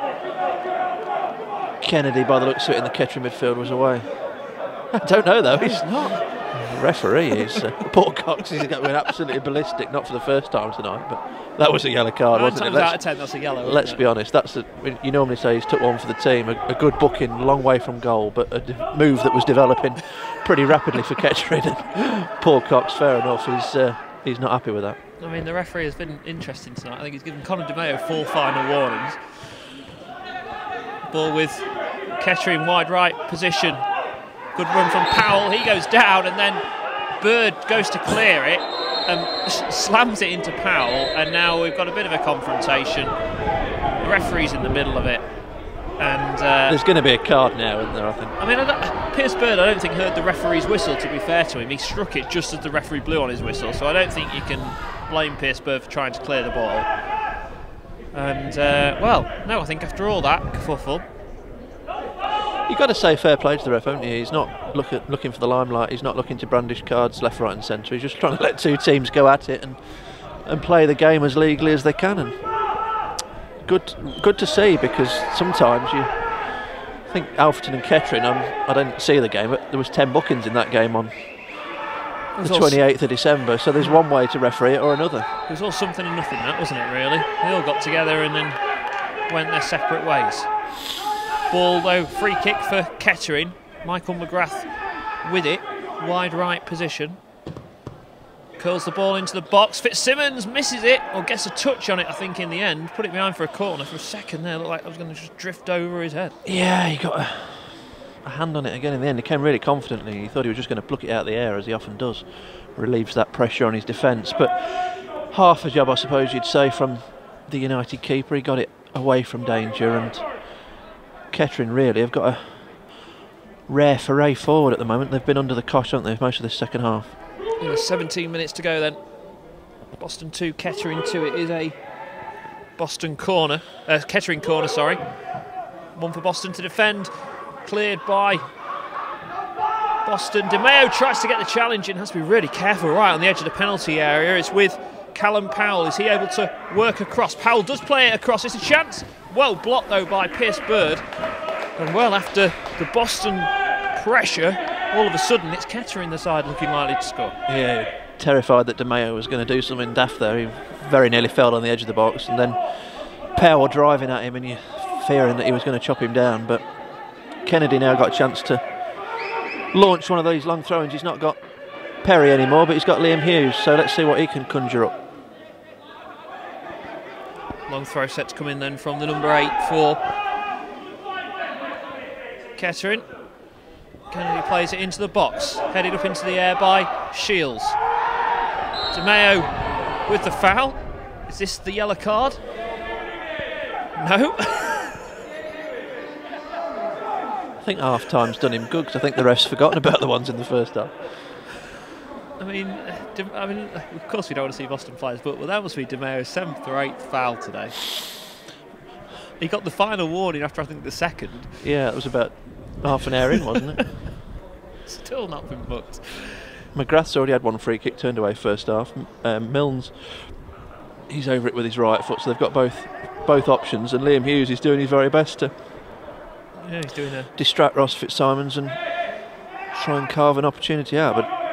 Kennedy, by the looks of it, in the Kettering midfield was away. I don't know though. He's not. Referee is uh, Paul Cox is going absolutely ballistic. Not for the first time tonight, but that was a yellow card, Nine wasn't it? times out of ten, that's a yellow. Let's be honest. That's a, you normally say he's took one for the team. A, a good booking, long way from goal, but a move that was developing pretty rapidly for Kettering. Paul Cox, fair enough, he's uh, he's not happy with that. I mean, the referee has been interesting tonight. I think he's given Conor DeMeo four final warnings. Ball with Kettering wide right position. Good run from Powell. He goes down, and then Bird goes to clear it and slams it into Powell, and now we've got a bit of a confrontation. The referee's in the middle of it. And uh, there's going to be a card now, isn't there? I think. I mean, I Pierce Bird, I don't think heard the referee's whistle. To be fair to him, he struck it just as the referee blew on his whistle. So I don't think you can blame Pierce Bird for trying to clear the ball. And uh, well, no, I think after all that kerfuffle, You've got to say fair play to the ref, haven't you? He's not look at, looking for the limelight. He's not looking to brandish cards left, right, and centre. He's just trying to let two teams go at it and and play the game as legally as they can. And good, good to see because sometimes you I think Alfreton and Kettering. I'm, I didn't see the game, but there was ten bookings in that game on the 28th of December. So there's one way to referee it or another. It was all something and nothing, that wasn't it? Really, they all got together and then went their separate ways. Ball though, free kick for Kettering. Michael McGrath with it, wide right position. Curls the ball into the box. Fitzsimmons misses it, or gets a touch on it, I think, in the end. Put it behind for a corner. For a second there, looked like I was going to just drift over his head. Yeah, he got a, a, hand on it again in the end. He came really confidently. He thought he was just going to pluck it out of the air, as he often does. Relieves that pressure on his defence. But half a job, I suppose you'd say, from the United keeper. He got it away from danger and Kettering really have got a rare foray forward at the moment. They've been under the cosh, haven't they, most of this second half. Yeah, 17 minutes to go then. Boston 2, Kettering 2. It is a Boston corner, uh, Kettering corner, sorry. One for Boston to defend. Cleared by Boston. DeMeo tries to get the challenge and has to be really careful right on the edge of the penalty area. It's with Callum Powell. Is he able to work across? Powell does play it across. It's a chance. Well blocked though by Pierce Bird. And well after the Boston pressure, all of a sudden it's Kettering the side looking likely to score. Yeah, terrified that DeMeo was going to do something daft there. He very nearly fell on the edge of the box and then Powell driving at him and you fearing that he was going to chop him down. But Kennedy now got a chance to launch one of these long throw-ins. He's not got Perry anymore, but he's got Liam Hughes. So let's see what he can conjure up. Long throw set to come in then from the number eight for Kettering. Kennedy plays it into the box, headed up into the air by Shields. DeMeo with the foul. Is this the yellow card? No. I think half time's done him good because I think the ref's forgotten about the ones in the first half. I mean, I mean, of course we don't want to see Boston Flyers, but well, that must be DeMeo's seventh or eighth foul today. He got the final warning after I think the second. Yeah, it was about half an hour in, wasn't it? Still not been booked. McGrath's already had one free kick turned away first half. Um, Milnes, he's over it with his right foot, so they've got both both options. And Liam Hughes is doing his very best to yeah, he's doing a distract Ross Fitzsimmons and try and carve an opportunity out. But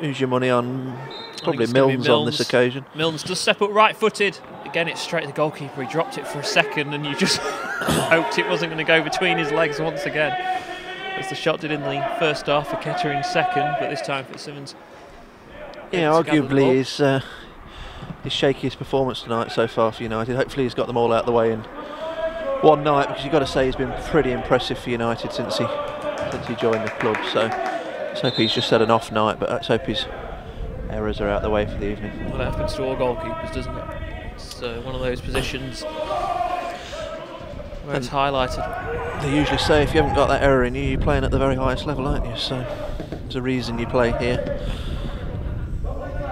who's your money on? Probably Milnes, Milnes, on this occasion. Milnes does step up right-footed. Again, it's straight to the goalkeeper. He dropped it for a second, and you just hoped it wasn't going to go between his legs once again. As the shot did in the first half for Kettering second, but this time Fitzsimmons. Yeah, arguably his uh, his shakiest performance tonight so far for United. Hopefully, he's got them all out of the way in one night because you've got to say he's been pretty impressive for United since he since he joined the club. So let's hope he's just had an off night, but let's hope his errors are out of the way for the evening. Well, that happens to all goalkeepers, doesn't it? It's uh, one of those positions where and it's highlighted. They usually say if you haven't got that error in you, you're playing at the very highest level, aren't you? So there's a reason you play here.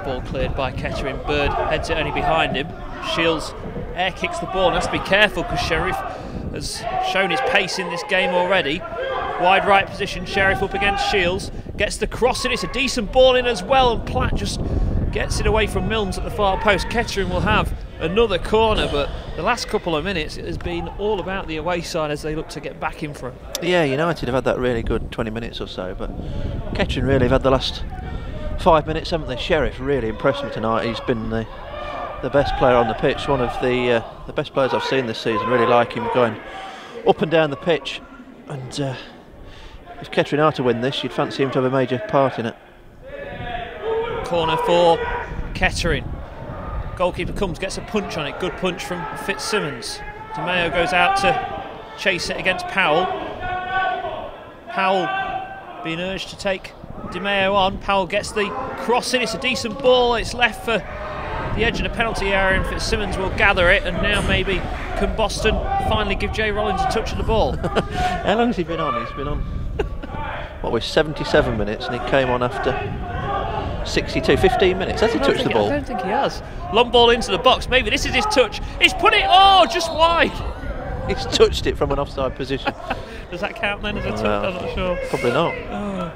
Ball cleared by Kettering. Bird heads it only behind him. Shields air kicks the ball and has to be careful because Sheriff has shown his pace in this game already. Wide right position, Sheriff up against Shields. Gets the cross in, it's a decent ball in as well, and Platt just gets it away from Milnes at the far post. Kettering will have another corner, but the last couple of minutes it has been all about the away side as they look to get back in front. Yeah, United have had that really good 20 minutes or so, but Kettering really have had the last five minutes, haven't they? Sheriff really impressed me tonight. He's been the the best player on the pitch, one of the uh, the best players I've seen this season. Really like him going up and down the pitch, and uh, if Kettering are to win this, you'd fancy him to have a major part in it. Corner for Kettering. Goalkeeper comes, gets a punch on it. Good punch from Fitzsimmons. DeMeo goes out to chase it against Powell. Powell being urged to take DeMeo on. Powell gets the cross in. It's a decent ball. It's left for the edge of the penalty area, and Fitzsimmons will gather it. And now maybe can Boston finally give Jay Rollins a touch of the ball? How long has he been on? He's been on, what, was 77 minutes, and he came on after 62, 15 minutes. Has he touched the think- I don't think he has. Long ball into the box. Maybe this is his touch. He's put it. Oh, just wide. He's touched it from an offside position. Does that count then as a touch? Well, I'm not sure. Probably not.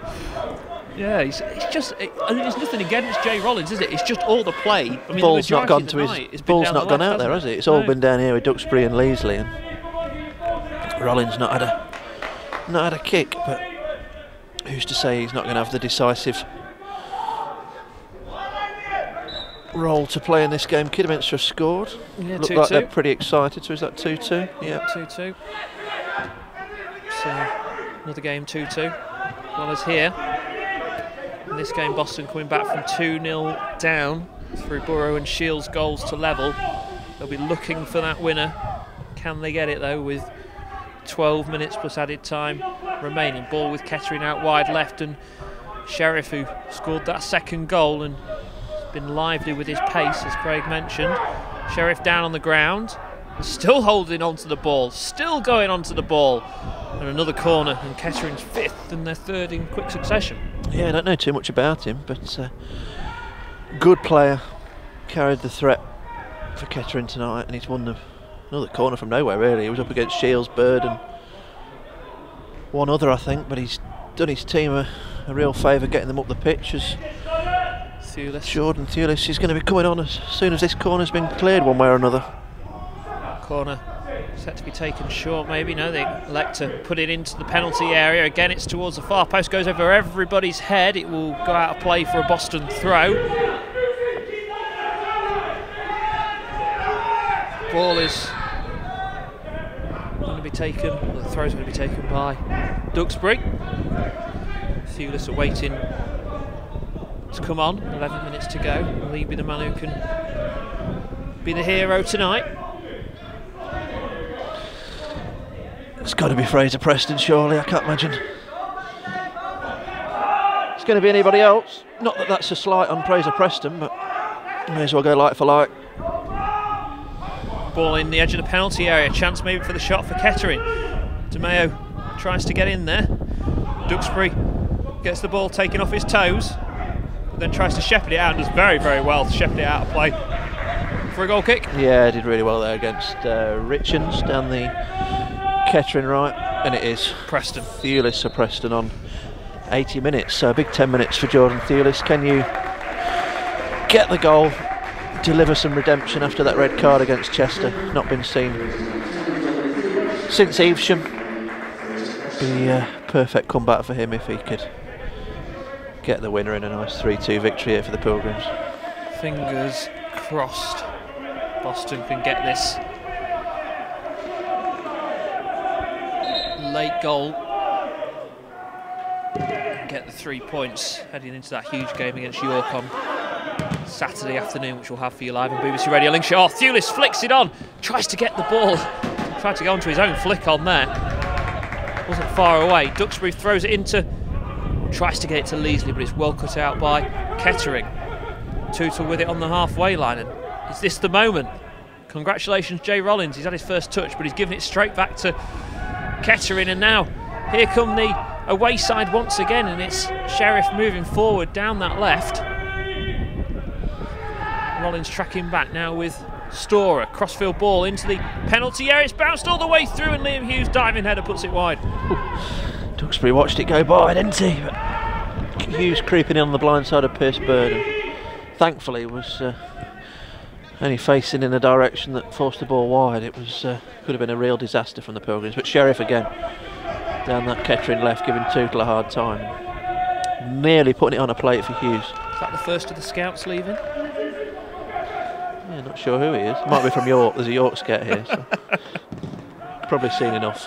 Yeah, he's, it's just. It, I mean, it's nothing against Jay Rollins, is it? It's just all the play. I mean, the ball's not gone to his. Ball's not gone left, out there, has it? It's all been down here with Duxbury and Leesley, and Rollins not had a not had a kick. But who's to say he's not going to have the decisive role to play in this game? Kidderminster have scored. Yeah, Look 2-2. like they're pretty excited. So is that two-two? Yeah. 2 2. So, another game 2 2. Well as here. In this game, Boston coming back from 2 0 down through Burrow and Shields goals to level. They'll be looking for that winner. Can they get it though with 12 minutes plus added time remaining? Ball with Kettering out wide left and Sheriff who scored that second goal and been lively with his pace as Craig mentioned. Sheriff down on the ground, still holding onto the ball, still going onto the ball. And another corner and Kettering's fifth and their third in quick succession. Yeah, I don't know too much about him, but uh, good player. Carried the threat for Kettering tonight, and he's won the another corner from nowhere. Really, he was up against Shields, Bird, and one other, I think. But he's done his team a, a real favour getting them up the pitch. As Thewlis Jordan Thewlis is going to be coming on as soon as this corner's been cleared, one way or another. corner set to be taken short maybe no they elect to put it into the penalty area again it's towards the far post goes over everybody's head it will go out of play for a Boston throw ball is going to be taken the throw is going to be taken by Duxbury Thewlis awaiting to come on 11 minutes to go will he be the man who can be the hero tonight It's got to be Fraser Preston, surely. I can't imagine. It's going to be anybody else. Not that that's a slight on Fraser Preston, but may as well go like for like. Ball in the edge of the penalty area. Chance maybe for the shot for Kettering. DeMeo tries to get in there. Duxbury gets the ball taken off his toes. Then tries to shepherd it out and does very, very well to shepherd it out of play for a goal kick. Yeah, did really well there against uh, Richards down the Kettering right, and it is Preston. Thewlis for Preston on 80 minutes. So a big 10 minutes for Jordan Thewlis. Can you get the goal, deliver some redemption after that red card against Chester? Not been seen since Evesham. Be a perfect comeback for him if he could get the winner in a nice 3-2 victory here for the Pilgrims. Fingers crossed. Boston can get this late goal. Get the three points heading into that huge game against York on Saturday afternoon, which we'll have for you live on BBC Radio Lincolnshire. Oh, Thewlis flicks it on, tries to get the ball, tried to go onto his own flick on there. Wasn't far away. Duxbury throws it into, tries to get it to Leesley, but it's well cut out by Kettering. Tootle with it on the halfway line. And is this the moment? Congratulations, Jay Rollins. He's had his first touch, but he's given it straight back to Kettering. And now here come the away side once again, and it's Sheriff moving forward down that left. Rollins tracking back now with Storer. Crossfield ball into the penalty area. It's bounced all the way through, and Liam Hughes diving header puts it wide. Duxbury watched it go by, didn't he? But Hughes creeping in on the blind side of Pierce Bird. And thankfully, was uh, only facing in a direction that forced the ball wide. It was uh, could have been a real disaster from the Pilgrims. But Sheriff again down that Kettering left, giving Tootle a hard time. Nearly putting it on a plate for Hughes. Is that the first of the scouts leaving? Yeah, not sure who he is. Might be from York. There's a York scout here. So. Probably seen enough.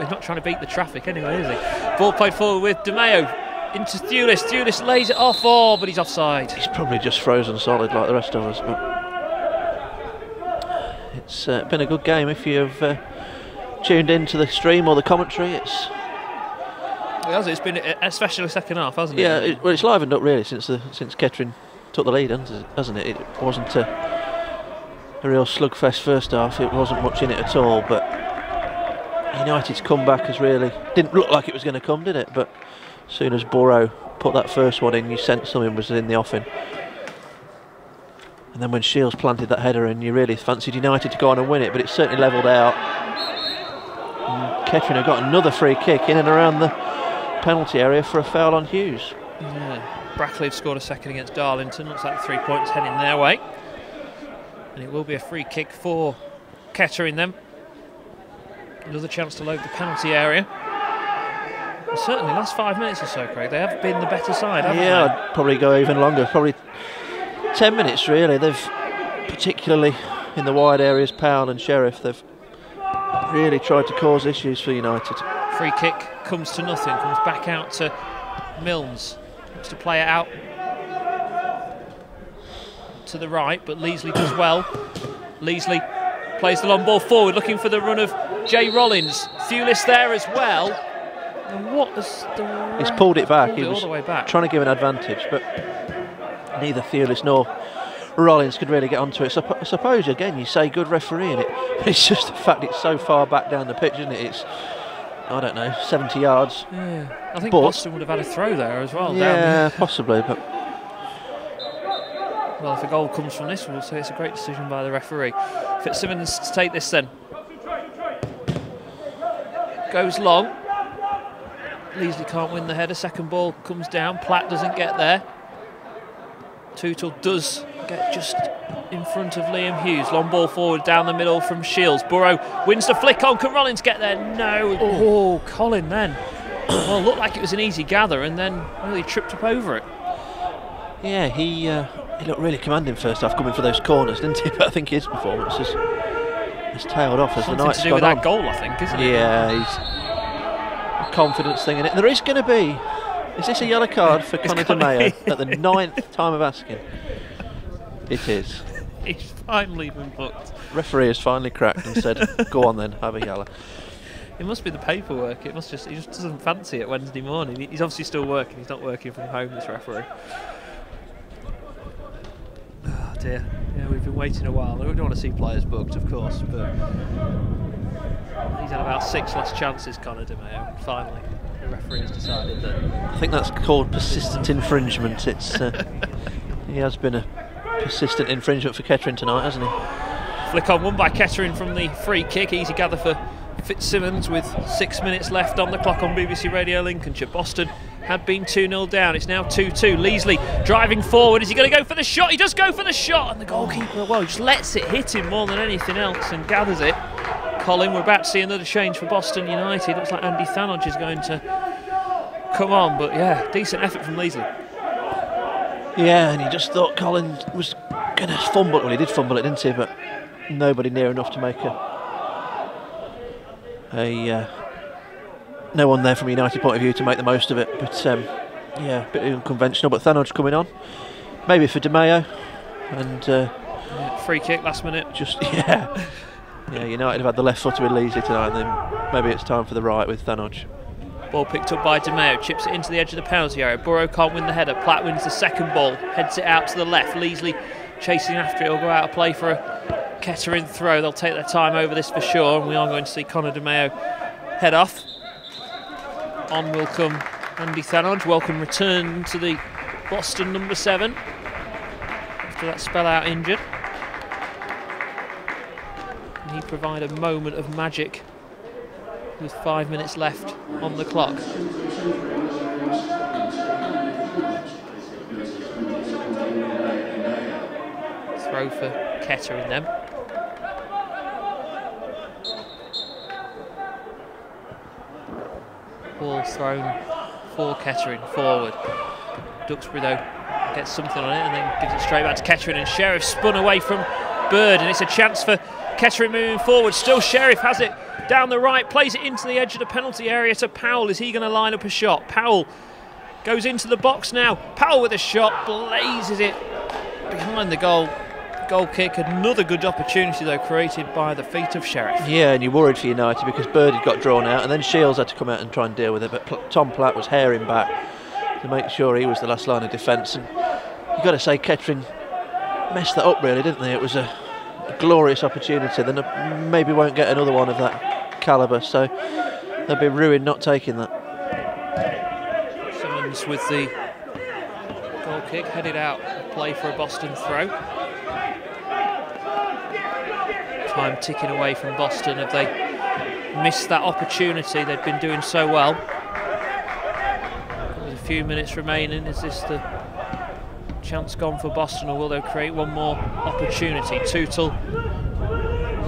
He's not trying to beat the traffic anyway, is he? Ball played forward with DeMeo into Thewlis. Thewlis lays it off, oh, but he's offside. He's probably just frozen solid like the rest of us. But it's uh, been a good game. If you've uh, tuned into the stream or the commentary, it's It has. It's been especially the second half, hasn't it? Yeah, it, well, it's livened up really since the since Kettering took the lead, hasn't it? It? Wasn't a, a real slugfest first half. It wasn't much in it at all. But United's comeback has really didn't look like it was going to come, did it? But as soon as Burrow put that first one in, you sensed something was in the offing. And then when Shields planted that header in, you really fancied United to go on and win it, but it certainly levelled out. And Kettering have got another free kick in and around the penalty area for a foul on Hughes. Yeah. Brackley have scored a second against Darlington. Looks like three points heading their way. And it will be a free kick for Kettering them. Another chance to load the penalty area. And certainly, last five minutes or so, Craig, they have been the better side, haven't yeah, they? I'd probably go even longer. Probably 10 minutes, really. They've, particularly in the wide areas, Powell and Sheriff, they've really tried to cause issues for United. Free kick comes to nothing, comes back out to Milnes. Looks to play it out to the right, but Leesley does well. Leesley plays the long ball forward, looking for the run of Jay Rollins. Thewlis there as well. And what is the He's pulled it back. Pulled he it was all the way back. trying to give an advantage, but neither Thewlis nor Rollins could really get onto it. Supp- I suppose, again, you say good referee refereeing it. It's just the fact it's so far back down the pitch, isn't it? It's, I don't know, 70 yards. Yeah. I think But- Boston would have had a throw there as well. down yeah, possibly, but Well, if a goal comes from this, we'll say it's a great decision by the referee. Fitzsimmons to take this then. Goes long. Leasley can't win the header. Second ball comes down. Platt doesn't get there. Tootle does get just in front of Liam Hughes. Long ball forward down the middle from Shields. Burrow wins the flick on. Can Rollins get there? No. Oh, Collin then. well, looked like it was an easy gather and then really tripped up over it. yeah, he uh, he looked really commanding first half coming for those corners, didn't he? But I think his performance has, has tailed off as the Something night's to do with on. that goal, I think, isn't it? Yeah, he's a confidence thing in it. And there is going to be. Is this a yellow card for Conor gonna DeMeo at the ninth time of asking? It is. He's finally been booked. Referee has finally cracked and said, "Go on then, have a yellow." It must be the paperwork. It must just he just doesn't fancy it Wednesday morning. He's obviously still working. He's not working from home. This referee. Oh dear. Yeah, we've been waiting a while. We don't want to see players booked, of course, but he's had about six last chances. Conor DeMeo. Finally, the referee has decided that I think that's called persistent infringement. It's uh, he has been a persistent infringement for Kettering tonight, hasn't he? Flick on, one by Kettering from the free kick. Easy gather for Fitzsimmons with six minutes left on the clock on BBC Radio Lincolnshire. Boston had been 2 0 down. It's now 2 2. Leesley driving forward. Is he going to go for the shot? He does go for the shot. And the goalkeeper, well, just lets it hit him more than anything else and gathers it. Collin, we're about to see another change for Boston United. Looks like Andy Thanoj is going to come on. But yeah, decent effort from Leesley. Yeah, and he just thought Collin was going to fumble. Well, he did fumble it, didn't he? But nobody near enough to make a a uh, no one there from a United point of view to make the most of it. But um, yeah, a bit unconventional. But Thanoj coming on, maybe for DeMeo, and uh, Yeah, free kick last minute. just yeah, yeah. United have had the left footer with Leesley tonight, and then maybe it's time for the right with Thanoj. Ball picked up by DeMeo, chips it into the edge of the penalty area. Burrow can't win the header. Platt wins the second ball, heads it out to the left. Leesley chasing after it. will go out of play for a Kettering throw. They'll take their time over this for sure, and we are going to see Conor DeMeo head off. On will come Andy Thanoj. Welcome return to the Boston number seven after that spell out injured. Can he provide a moment of magic with five minutes left on the clock. Throw for Kettering them. Ball thrown for Kettering forward. Duxbury though gets something on it and then gives it straight back to Kettering and Sheriff spun away from Bird and it's a chance for Kettering moving forward. Still Sheriff has it down the right, plays it into the edge of the penalty area to Powell. Is he going to line up a shot? Powell goes into the box now. Powell with a shot, blazes it behind the goal. goal kick. Another good opportunity, though, created by the feet of Sheriff. Yeah, and you worried for United because Bird had got drawn out, and then Shields had to come out and try and deal with it. But Pl- Tom Platt was herring back to make sure he was the last line of defence. And you've got to say, Kettering messed that up, really, didn't they? It was a glorious opportunity. They n- maybe won't get another one of that calibre, so they'll be ruined not taking that. Simmons with the goal kick headed out, play for a Boston throw. Time ticking away from Boston. Have they missed that opportunity? They've been doing so well. With a few minutes remaining, is this the chance gone for Boston, or will they create one more opportunity? Tootle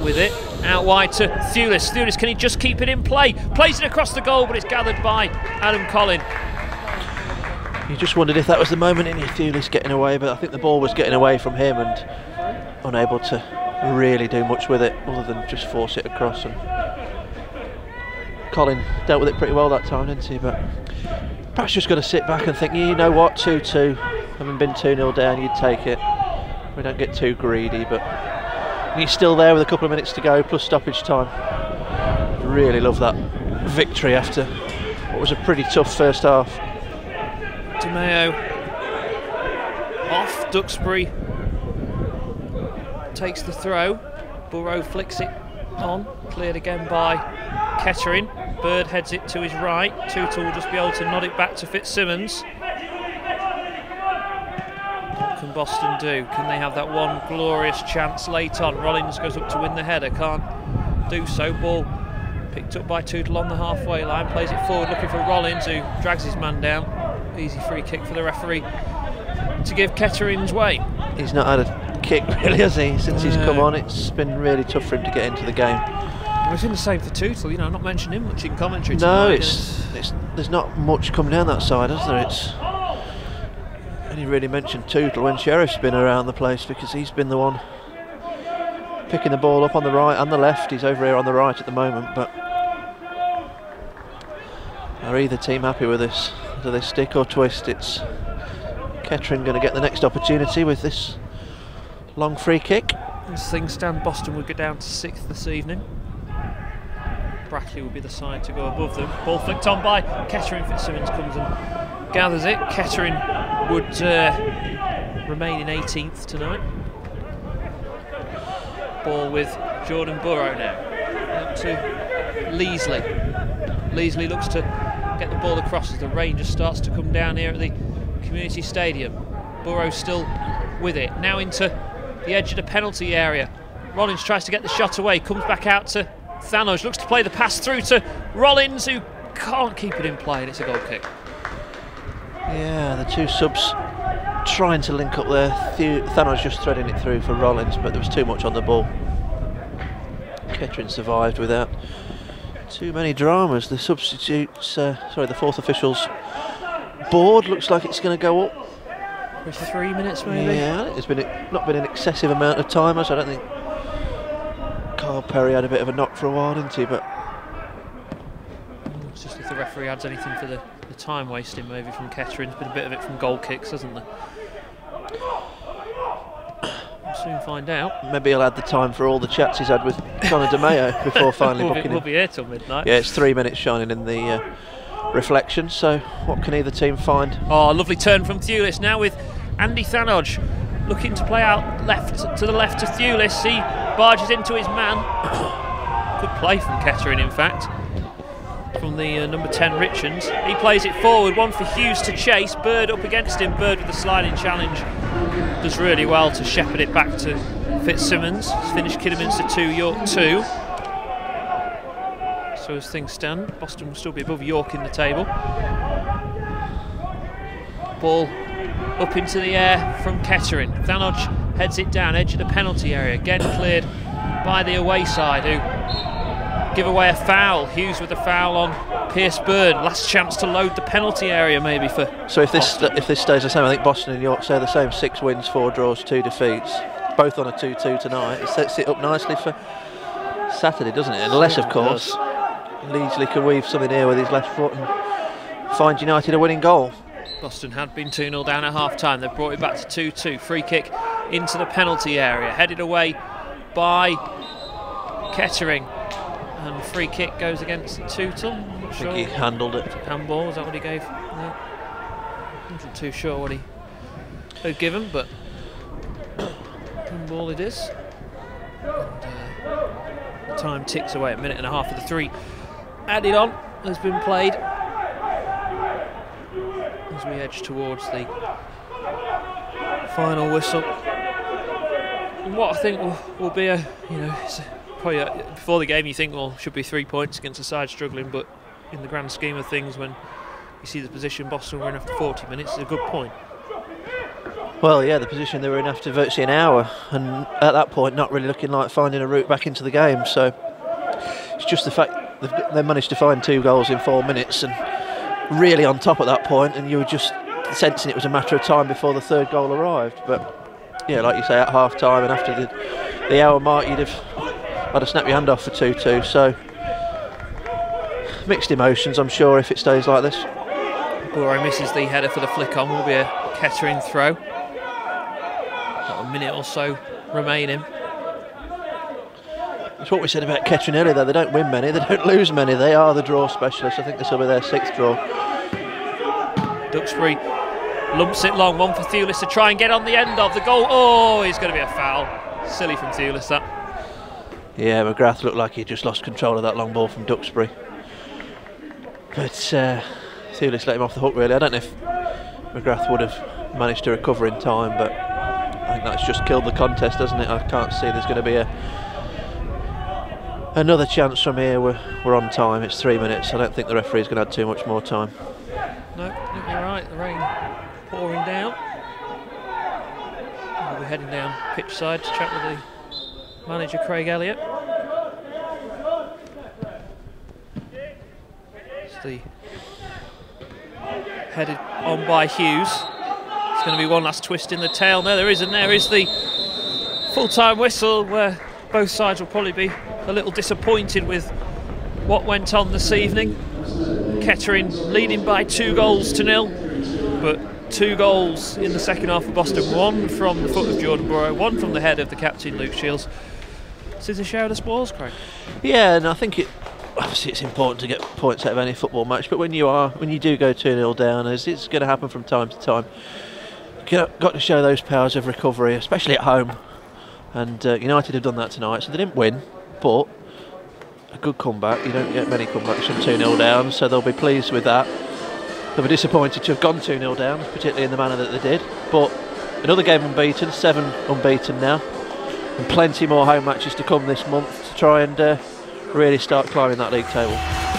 with it. Out wide to Thewlis. Thewlis, can he just keep it in play? Plays it across the goal, but it's gathered by Adam Collin. You just wondered if that was the moment in Thewlis getting away, but I think the ball was getting away from him and unable to really do much with it other than just force it across. And Collin dealt with it pretty well that time, didn't he? But perhaps just got to sit back and think, you know what, 2 2, having been 2 0 down, you'd take it. We don't get too greedy, but he's still there with a couple of minutes to go plus stoppage time. Really love that victory after what was a pretty tough first half. DeMeo off. Duxbury takes the throw. Burrow flicks it on. Cleared again by Kettering. Bird heads it to his right. Tootle will just be able to nod it back to Fitzsimmons. What can Boston do? Can they have that one glorious chance late on? Rollins goes up to win the header. Can't do so. Ball picked up by Tootle on the halfway line. Plays it forward looking for Rollins who drags his man down. Easy free kick for the referee to give Kettering's way. He's not had a kick really, has he? Since he's come on, it's been really tough for him to get into the game. Well, it's been the same for Tootle, you know, not mentioning him much in commentary No, tonight. it's, it's there's not much coming down that side, is there? It's only really mentioned Tootle when Sheriff's been around the place because he's been the one picking the ball up on the right and the left. He's over here on the right at the moment, but are either team happy with this? Do they stick or twist? It's Kettering going to get the next opportunity with this long free kick. As things stand, Boston would go down to sixth this evening. Brackley will be the side to go above them. Ball flicked on by Kettering. Fitzsimmons comes and gathers it. Kettering would uh, remain in 18th tonight. Ball with Jordan Burrow now. Up to Leesley. Leesley looks to get the ball across as the just starts to come down here at the community stadium. Burrow still with it. Now into the edge of the penalty area. Rollins tries to get the shot away, comes back out to Thanoj, looks to play the pass through to Rollins, who can't keep it in play, and it's a goal kick. Yeah, the two subs trying to link up there. Thew- Thanoj just threading it through for Rollins, but there was too much on the ball. Kettering survived without too many dramas. The substitutes, uh, sorry, the fourth officials board looks like it's going to go up. For three minutes, maybe. Yeah, I think there's been not been an excessive amount of timers. I don't think Carl Perry had a bit of a knock for a while, didn't he? But It's just if the referee adds anything for the, the time wasting, maybe from Kettering's been a bit of it from goal kicks, hasn't there? We'll soon find out. maybe he'll add the time for all the chats he's had with Conor DeMeo before finally we'll, be, booking we'll him. be here till midnight. Yeah, it's three minutes shining in the uh, reflection. So, what can either team find? Oh, lovely turn from Thewlis now with Andy Thanoj looking to play out left to the left to Thewlis. He barges into his man. Good play from Kettering, in fact. From the uh, number 10 Richards. He plays it forward, one for Hughes to chase. Bird up against him. Bird with the sliding challenge. Does really well to shepherd it back to Fitzsimmons. He's finished Kidderminster 2, York 2. So as things stand, Boston will still be above York in the table. Ball up into the air from Kettering. Thanoj heads it down, edge of the penalty area. Again cleared by the away side, who give away a foul. Hughes with a foul on Pierce Bird. Last chance to load the penalty area, maybe for. So, if this Boston. if this stays the same, I think Boston and York stay the same. Six wins, four draws, two defeats. Both on a 2-2 tonight. It sets it up nicely for Saturday, doesn't it? Unless, of course, Leesley can weave something here with his left foot and find United a winning goal. Boston had been 2 0 down at half time. They've brought it back to 2 2. Free kick into the penalty area, headed away by Kettering. And free kick goes against Tootle. I think sure. he handled it. Handball, is that what he gave? No. Not too sure what he had given, but handball it is. And, uh, the time ticks away, a minute and a half of the three added on has been played as we edge towards the final whistle. And what I think will, will be a, you know, probably a, before the game you think, well, should be three points against a side struggling, but in the grand scheme of things, when you see the position Boston were in after 40 minutes, it's a good point. Well, yeah, the position they were in after virtually an hour, and at that point, not really looking like finding a route back into the game. So it's just the fact they managed to find two goals in four minutes and really on top at that point, and you were just sensing it was a matter of time before the third goal arrived. But yeah, like you say, at half time and after the, the hour mark, you'd have had to snap your hand off for 2 2. So mixed emotions, I'm sure, if it stays like this. Burrow misses the header for the flick on, will be a Kettering throw. Got a minute or so remaining. It's what we said about Kettering earlier, though. They don't win many, they don't lose many. They are the draw specialists. I think this will be their sixth draw. Duxbury lumps it long, one for Thewlis to try and get on the end of the goal. Oh, he's going to be a foul. Silly from Thewlis that. Yeah, McGrath looked like he just lost control of that long ball from Duxbury. But uh, Thewlis let him off the hook, really. I don't know if McGrath would have managed to recover in time, but I think that's just killed the contest, doesn't it? I can't see there's going to be a another chance from here. We're, we're on time, it's three minutes. I don't think the referee's going to have too much more time. No. The rain pouring down. We'll be heading down pitch side to chat with the manager, Craig Elliott. It's the headed on by Hughes. It's going to be one last twist in the tail. No, there isn't. There is the full-time whistle where both sides will probably be a little disappointed with what went on this evening. Kettering leading by two goals to nil, but two goals in the second half of Boston. One from the foot of Jordan Burrow, one from the head of the captain Luke Shields. This is a share of the spoils, Craig. Yeah, and I think it obviously it's important to get points out of any football match, but when you are when you do go 2 0 down, as it's going to happen from time to time, you've got to show those powers of recovery, especially at home. And uh, United have done that tonight, so they didn't win, but a good comeback. You don't get many comebacks from 2 0 down, so they'll be pleased with that. They'll be disappointed to have gone 2 0 down, particularly in the manner that they did. But another game unbeaten, seven unbeaten now, and plenty more home matches to come this month to try and uh, really start climbing that league table.